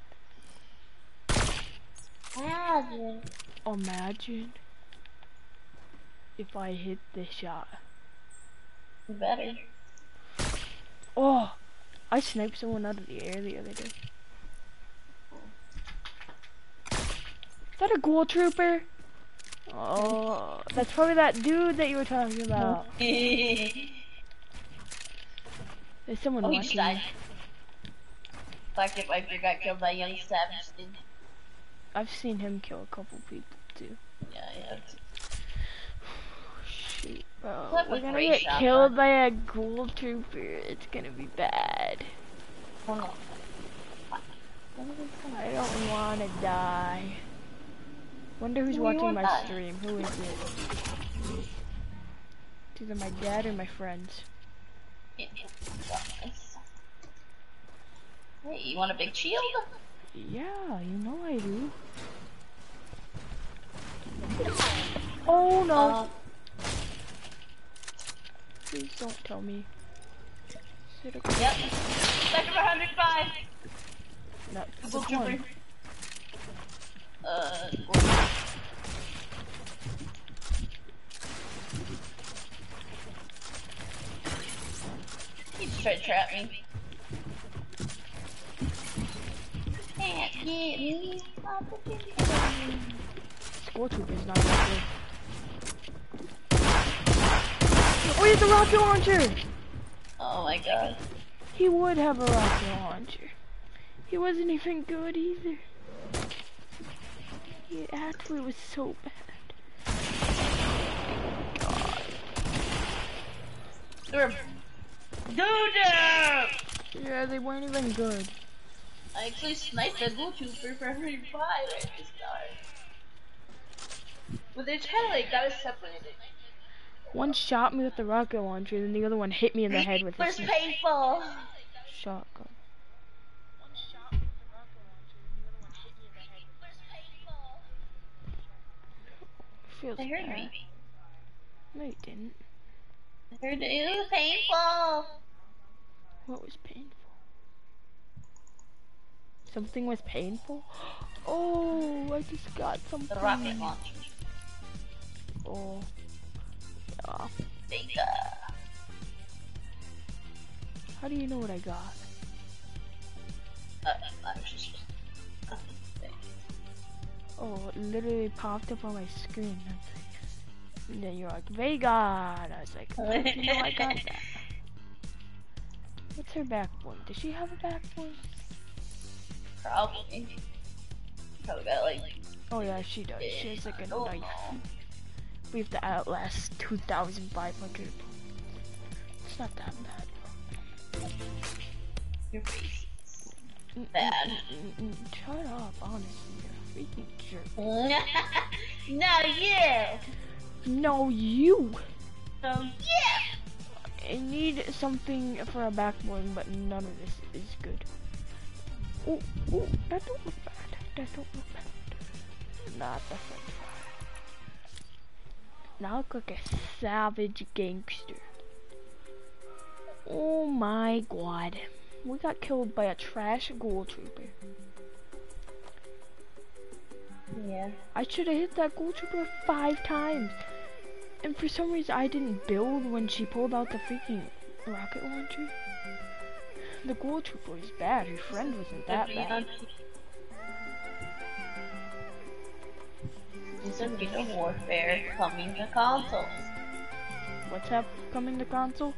Imagine. Oh, imagine if I hit this shot. Better. Oh, I sniped someone out of the air the other day. Is that a ghoul trooper? Oh, that's probably that dude that you were talking about. oh, There's someone oh, he just watching. died. me. Galactic Viper got killed by Young Savage. Dude. I've seen him kill a couple people too. Yeah, yeah. Shoot, bro. We're gonna get shot, killed huh? by a ghoul trooper. It's gonna be bad. Hold on. I don't wanna die. Wonder who's Who watching my die? stream. Who is it? It's either my dad or my friends. Yeah. Hey, you want a big shield? Yeah, you know I do. Oh no! Uh, Please don't tell me. Yep. Sector 105. No, one? Uh, tried to trap me. Can't get me. opportunity. Trooper's not that good. Oh, he has a rocket launcher! Oh my god. He would have a rocket launcher. He wasn't even good either. He actually was so bad. God. They're Dude! Yeah, they weren't even good. I actually sniped a Ghoul Trooper for 105 at the start. But they're kind of like got us separated. One shot me with the rocket launcher, and the other one hit me in the head with But a it's sn- painful. shotgun. Feels They heard bad. me. In the head. No, you didn't. I heard it. It was painful. What was painful? Something was painful? Oh, I just got something. The rocket launcher. Oh. Yeah. Bingo. How do you know what I got? Uh, I just. Oh, it literally popped up on my screen. Like, and then you're like, Vega! And I was like, you know I got that? What's her backbone? Does she have a backbone? Probably. Probably got like. Oh yeah, she does. She has like a Oh, knife. no. We have to outlast 2,500. It's not that bad. Your face. Mm, Bad. Shut up, honestly. You're a freaking jerk. no, you. No, you! No, yeah. I need something for a backbone, but none of this is good. Oh, oh, that don't look bad. That don't look bad. Not the french fry. Now I look like a savage gangster. Oh my god. We got killed by a trash ghoul trooper. Yeah. I should have hit that ghoul trooper five times. And for some reason I didn't build when she pulled out the freaking rocket launcher. The ghoul trooper was bad, her friend wasn't that bad. This is Guitar Warfare coming to consoles. What's up coming to console?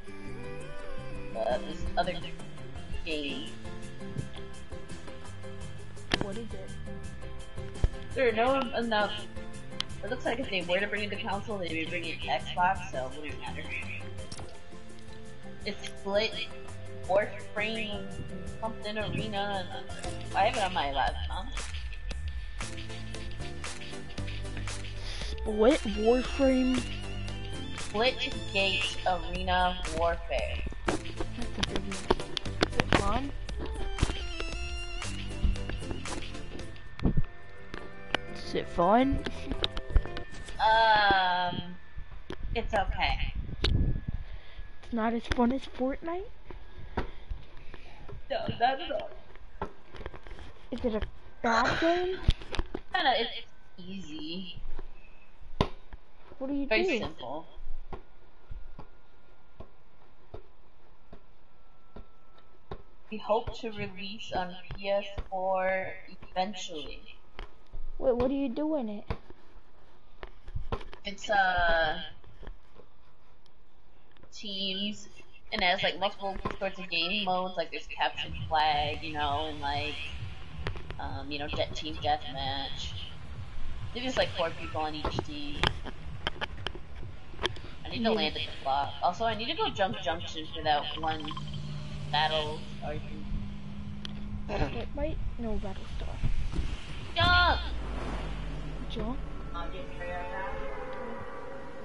Uh, this other game. What is it? There are no enough. It looks like if they were to bring it to console, they'd be bringing it to Xbox, so it wouldn't matter. It's split Warframe something arena. And I have it on my laptop. Split Warframe. Split Gate Arena Warfare. That's a big. Is it fun? Is it fun? Um, it's okay. It's not as fun as Fortnite? No, not at all. Is it a bad game? Kinda, it's easy. What are you Very doing? Very simple. We hope to release on PS4 eventually. Wait, what are you doing it? It's uh teams and it has like multiple sorts of game modes, like there's captured flag, you know, and like um, you know, jet team deathmatch. There's just like four people on each team. I need to Yeah. land at the clock. Also, I need to go Junk Junction for that one battle. Or Wait, wait, no battle star. jump! Jump?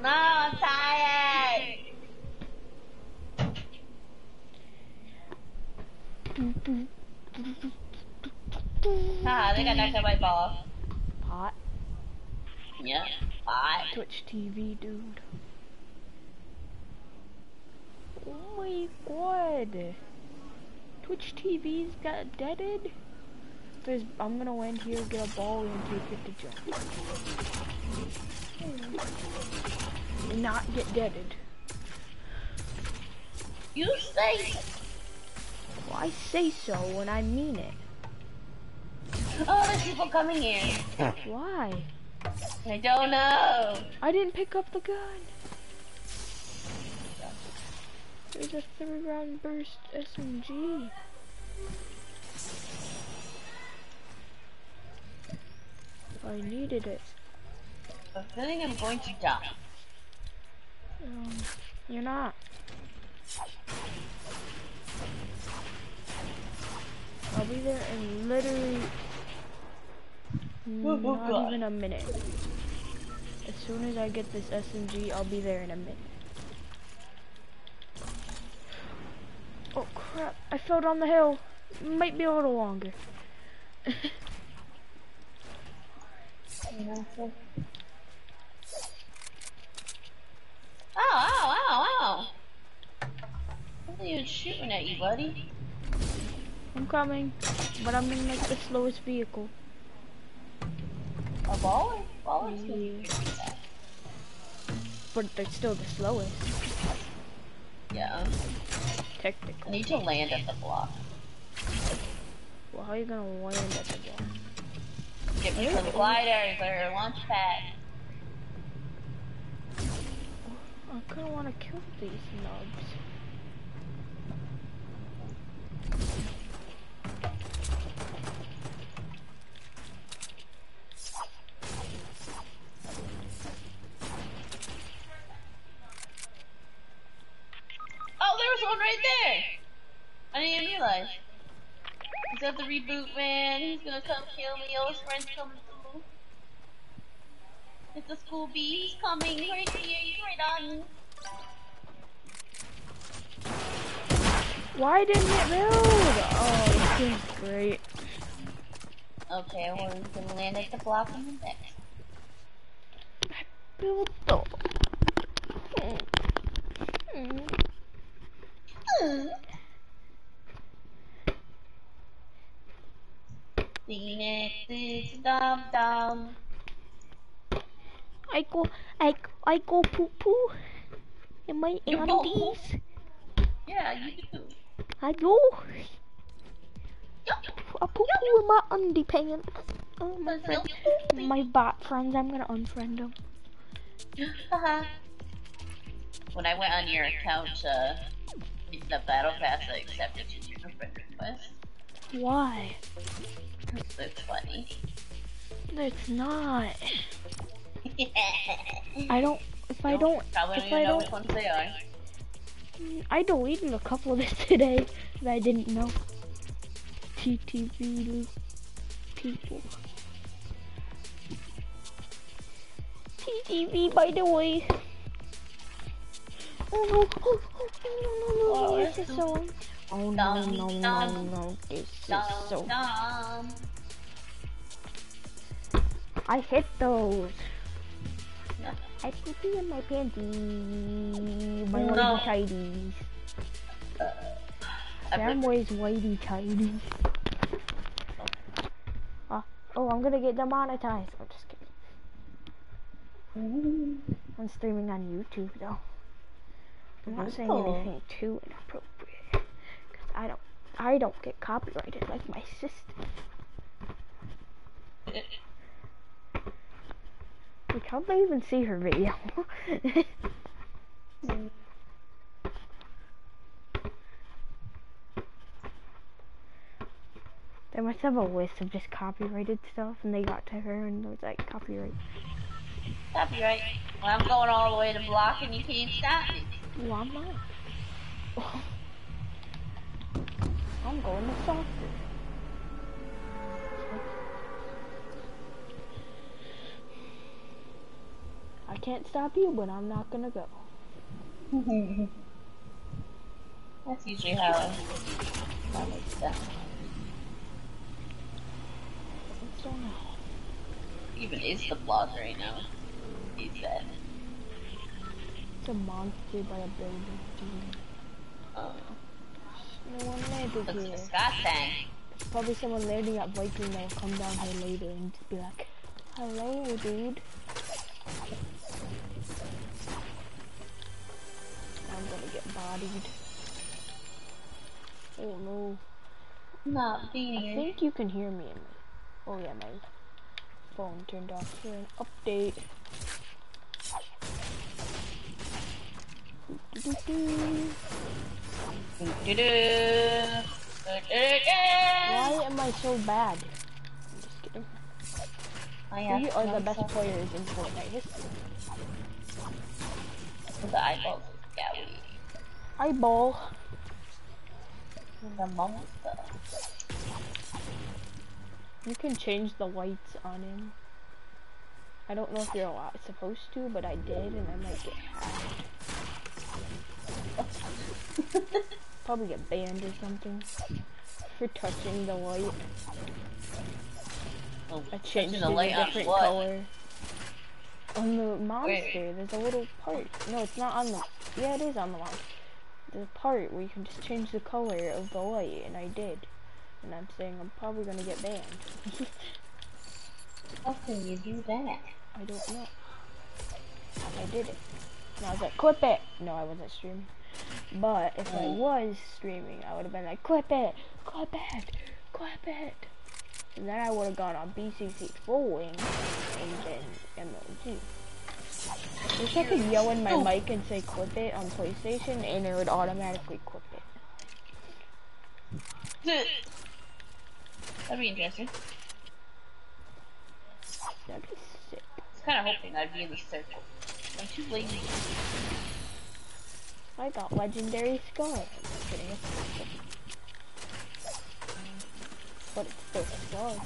No, I'm tired. Ah, they got knocked out by ball. Hot. Yeah, bye. Twitch TV, dude. Oh my god. Twitch TV's got deaded? There's, I'm gonna land here, get a ball, and take it to jump. Not get deaded. You say Well, I say so when I mean it. Oh, there's people coming in. Why? I don't know. I didn't pick up the gun. There's a three round burst SMG. I needed it. I'm feeling I'm going to die. Um, you're not. I'll be there in literally not God. even a minute. As soon as I get this SMG, I'll be there in a minute. Oh crap, I fell down the hill. Might be a little longer. Ow, ow, ow, ow. What are you shooting at you, buddy? I'm coming, but I'm in like the slowest vehicle. A baller? Baller's gonna Yeah. But they're still the slowest, Yeah. I technically. need to land at the block. Well, how are you gonna land at the block? Get me some gliders or a launch pad. I kinda wanna kill these nubs. Gonna come kill me. All his friends coming through. It's the school bee. He's coming right here. He's right on me. Why didn't it build? Oh, this is great. Okay, well, he's gonna land at the block in the next. Build though. Mm. Phoenix is dum dum. I go, I, I go poo poo in my You go poo? undies. Yeah, you do. I go. I poo poo in my undie pants. Oh, my friend, my bot friends, I'm gonna unfriend them. When I went on your account, uh, the battle pass, I accepted your friend request. Why? That's funny. It's not. I don't. If I don't, if I know don't, ones they are. Mm, I deleted a couple of this today that I didn't know. TTV people. TTV, by the way. Oh no! Oh, oh, oh no, no, no, no, this is so- so. Oh no, no, no, no, this is so. I hit those. I put you in my panties. My No. whitey tidies. I Sam wears whitey tidies. Oh, ah, oh, I'm gonna get demonetized. I'm just kidding. I'm streaming on YouTube though. I'm not saying Oh. anything too inappropriate. I don't, I don't get copyrighted like my sister. Like, how'd they even see her video? they must have a list of just copyrighted stuff, and they got to her and it was like copyright. Copyright. Well, I'm going all the way to block and you can't stop me. Well, I'm not. I'm going to soccer. I can't stop you, but I'm not gonna go. That's usually how I make stuff. It's so nice. Even is the block right now. He's dead. It's a monster by a building. Dude. No one landed looks here. disgusting. Probably someone landing at Viking that'll come down here later and be like, Hello, dude. I'm gonna get bodied. Oh no. Not I being it. think you can hear me in my... Oh yeah, my phone turned off for an update. Why am I so bad? I'm just kidding. We are the best players in Fortnite history. The eyeballs scary. Eyeball. The monster. You can change the lights on him. I don't know if you're allowed, supposed to, but I did, and I might get hacked. Probably get banned or something for touching the light. Oh, I changed it the to light a on different what? color. On the monster, there's a little part. No, it's not on the. Yeah, it is on the monster. There's a part where you can just change the color of the light, and I did. And I'm saying I'm probably gonna get banned. How can you do that? I don't know. I did it. And I was like, clip it! No, I wasn't streaming. But if I was streaming, I would have been like, clip it! Clip it! Clip it! And then I would have gone on BCC Trolling and then MLG. Wish I could yell in my Oh. mic and say clip it on PlayStation and it would automatically clip it. That'd be interesting. That'd be sick. I was kind of hoping I'd be in the circle. I'm too lazy. I got legendary skull. I'm just kidding. It's not but it's still.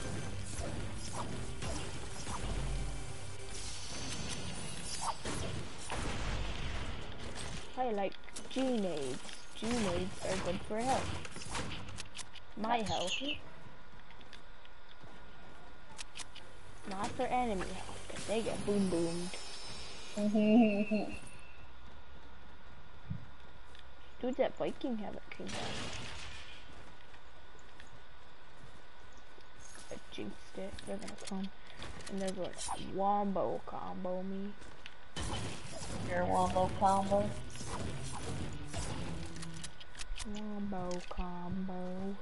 I like G-nades. G-nades are good for health. My health, not for enemy health, cause they get boom boomed. Mm-hmm. Dude, that Viking habit came back. I jinxed it. They're gonna come. And they're gonna wombo combo me. Your wombo combo. Wombo combo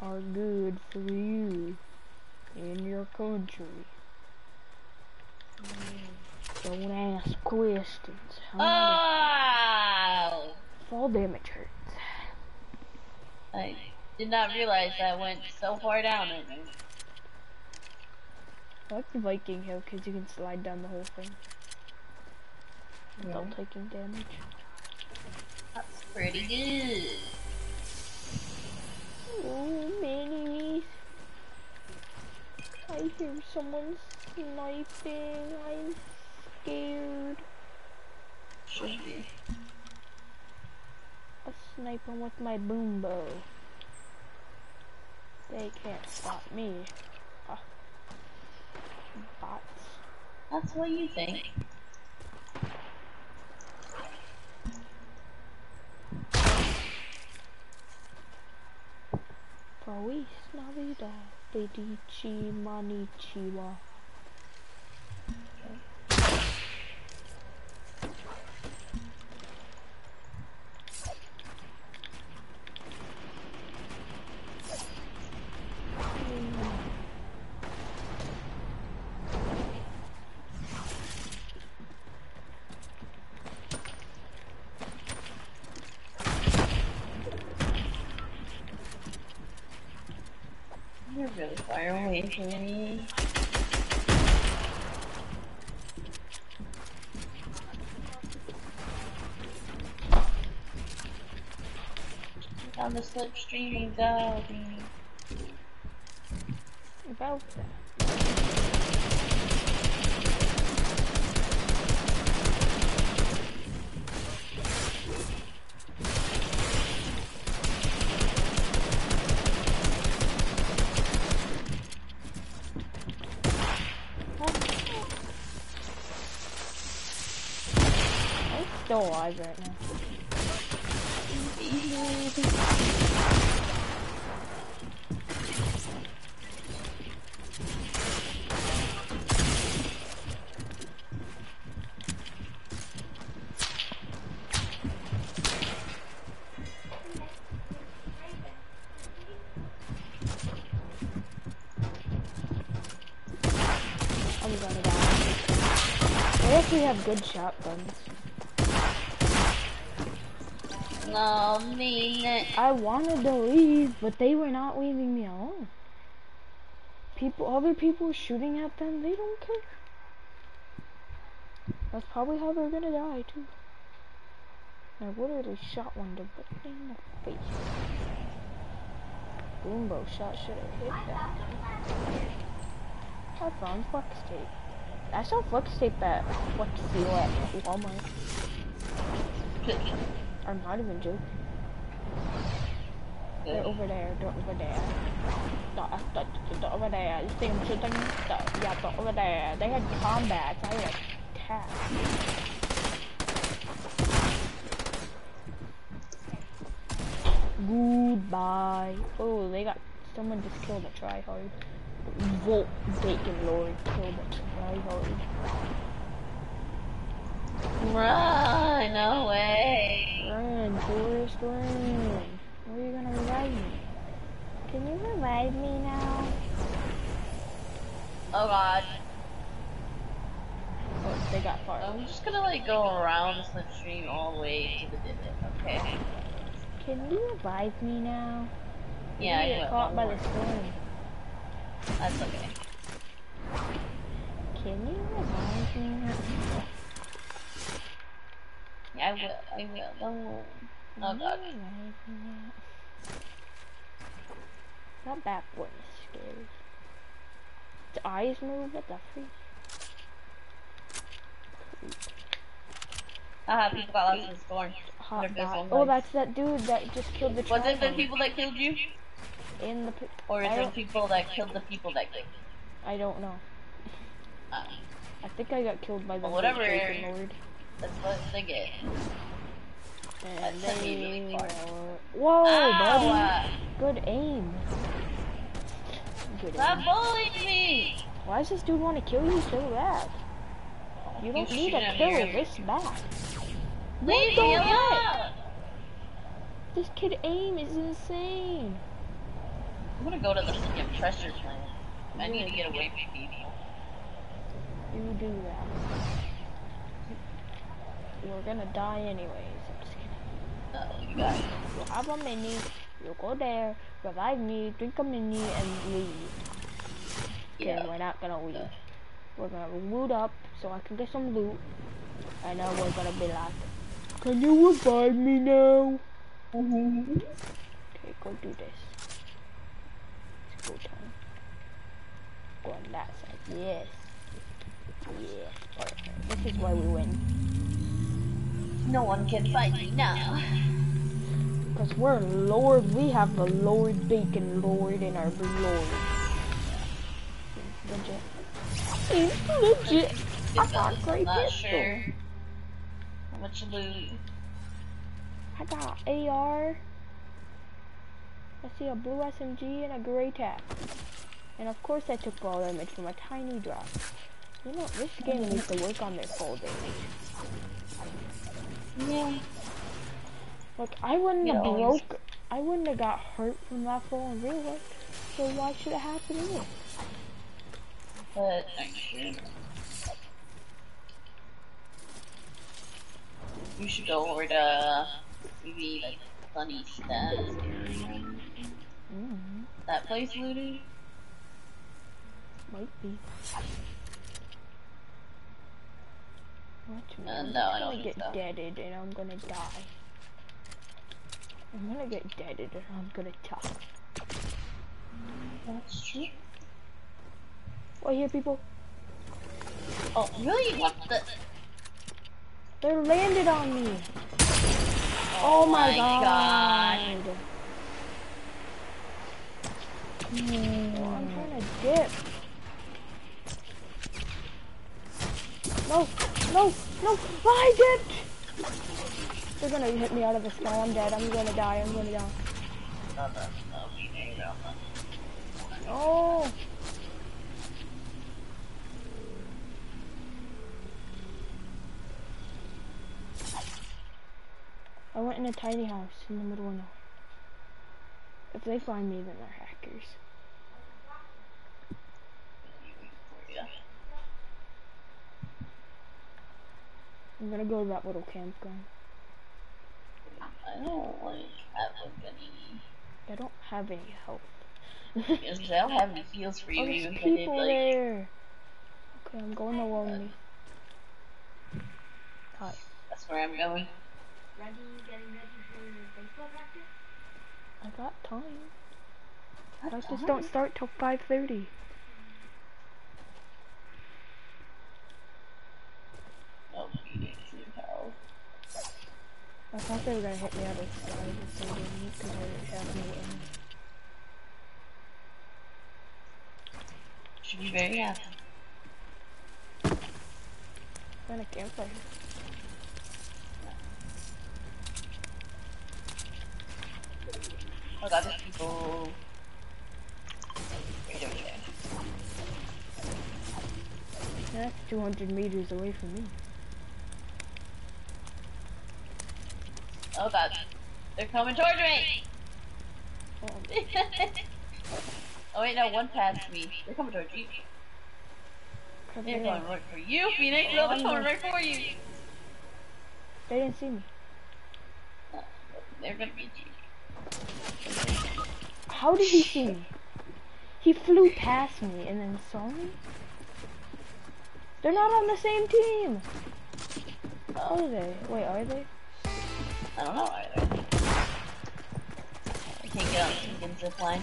are good for you in your country. Mm. Don't ask questions. Oh! fall damage hurts. I did not realize I went so far down. in there. I like the Viking hill because you can slide down the whole thing without taking damage. That's pretty good. Oh, minis. I hear someone sniping. I'm scared. Should be. I snipe with my boom bow. They can't stop me. Ah. Bots. That's what you think. Feliz Navidad, Felici Manichiwa. You're really far away. On the slipstream, go. About that. still alive right now. I'm gonna die. I guess we have good shotguns. Mean it. I wanted to leave, but they were not leaving me alone. People, other people shooting at them. They don't care. That's probably how they're gonna die too. I literally shot one directly in the face. Boom bow shot should have hit that. I found flex tape. I saw flex tape at Flex Seal at Walmart. I'm not even joking. They're over there, they're over there. They're, they're, they're over there. You see them shooting? They're, yeah, they're over there. They had combat. I had attack. Goodbye. Oh, they got someone just killed a tryhard. Volt Bacon Lord killed a tryhard. Run away. Run, Forrest, run. Where are you gonna revive me? Can you revive me now? Oh god. Oh, they got far. I'm just gonna like go around the slipstream all the way to the divot, okay? Can you revive me now? Yeah, I I get caught by the storm. That's okay. Can you revive me now? Yeah, I will. I will. Don't worry. Oh you god. revive me now? Back one is scary. The eyes move at the freak. Haha, people got lost in the storm. Oh, that's that dude that just killed the Was it the people that killed you? in the. Or is it people that killed the people that killed you? I don't know. Uh, I think I got killed by the Well, whatever. Lord. That's what they get. And That's the they medium are- Whoa, Ow! buddy! uh, Good aim. Good Stop aim. bullying me! Why does this dude want to kill you so bad? You don't You need him kill this bad. Leave the me alone! This kid aim is insane. I'm gonna go to the freaking treasure plant. I need to get away from people. You do that. We're gonna die anyways. I'm just kidding. No, you got have a mini. You go there, revive me, drink a mini, and leave. Okay, Yeah. we're not gonna leave. We're gonna loot up so I can get some loot. I know we're gonna be like, can you revive me now? Mm-hmm. Okay, go do this. Let's go down. Go on that side. Yes. Yes. Perfect. This is why we win. No one can fight me now. Because we're Lord. We have the Lord Bacon Lord in our Lord. Legit. It's legit. I got a great pistol. sure how much loot. I got AR. I see a blue SMG and a gray tap. And of course I took ball damage from a tiny drop. You know, this game needs to work on their fall damage. Yeah. Like, I wouldn't You have know, broke, I wouldn't have got hurt from that fall in real life. So why should it happen to me? But. You should go over to maybe like Sunny Steps. Mm, That place looted? might be. Watch me. Uh, I'm no, I just gonna get so. deaded and I'm gonna die. I'm gonna get deaded and I'm gonna die. That's true. Oh, I hear people. Oh, really? What the? They landed on me. Oh, my, my god. God. Oh, I'm trying to dip. No, no, no, I did! They're gonna hit me out of the sky, I'm dead, I'm gonna die, I'm gonna die. Oh! I went in a tiny house in the middle of nowhere. If they find me, then they're hackers. Yeah. I'm gonna go to that little campground. I don't like have any. I don't have any health. Because I don't have any heals for you, Oh, there's even did people like. there. Okay, I'm going to lonely. Hi. That's where I'm going. Ready, getting ready for baseball practice? I got time. What Practice don't start till 5:30. Oh, Phoenix, you hell. I thought they were gonna hit me out of the sky, but they didn't because I have no aim. Should be very happy. Then a campfire. Oh there's people. Right over there. That's 200 meters away from me. Oh god. They're coming towards me! Oh, oh wait, no, one passed me. They're coming towards you. They're going right for you, Phoenix. No, they're coming right for you. they didn't see me. They're gonna beat you. How did he see me? He flew past me and then saw me? They're not on the same team! Are they? Wait, are they? I don't know either. I can't get on the Lincoln zip line.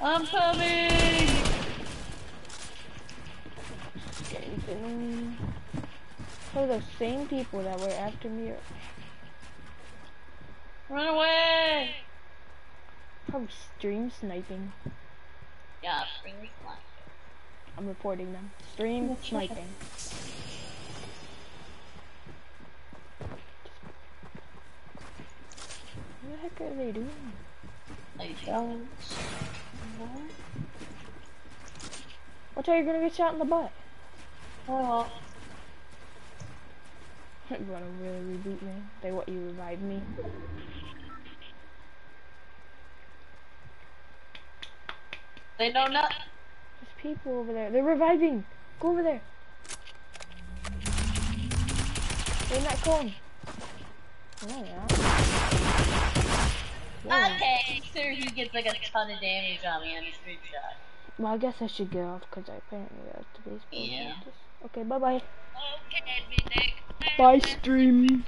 I'm coming! Escaping. So the same people that were after me Run away! probably stream sniping. Yeah, me flying. I'm reporting them. Stream sniping. The heck are they doing? Know. Watch out, you're gonna get shot in the butt. Oh, You wanna really reboot me? They want you revive me. they know not. There's people over there. They're reviving. Go over there. They're not going. Oh yeah. Okay, sir, he gets like a ton of damage on me on his big shot. Well, I guess I should get off because I apparently have to baseball Yeah. practice. Okay, bye bye. Okay. Bye, stream.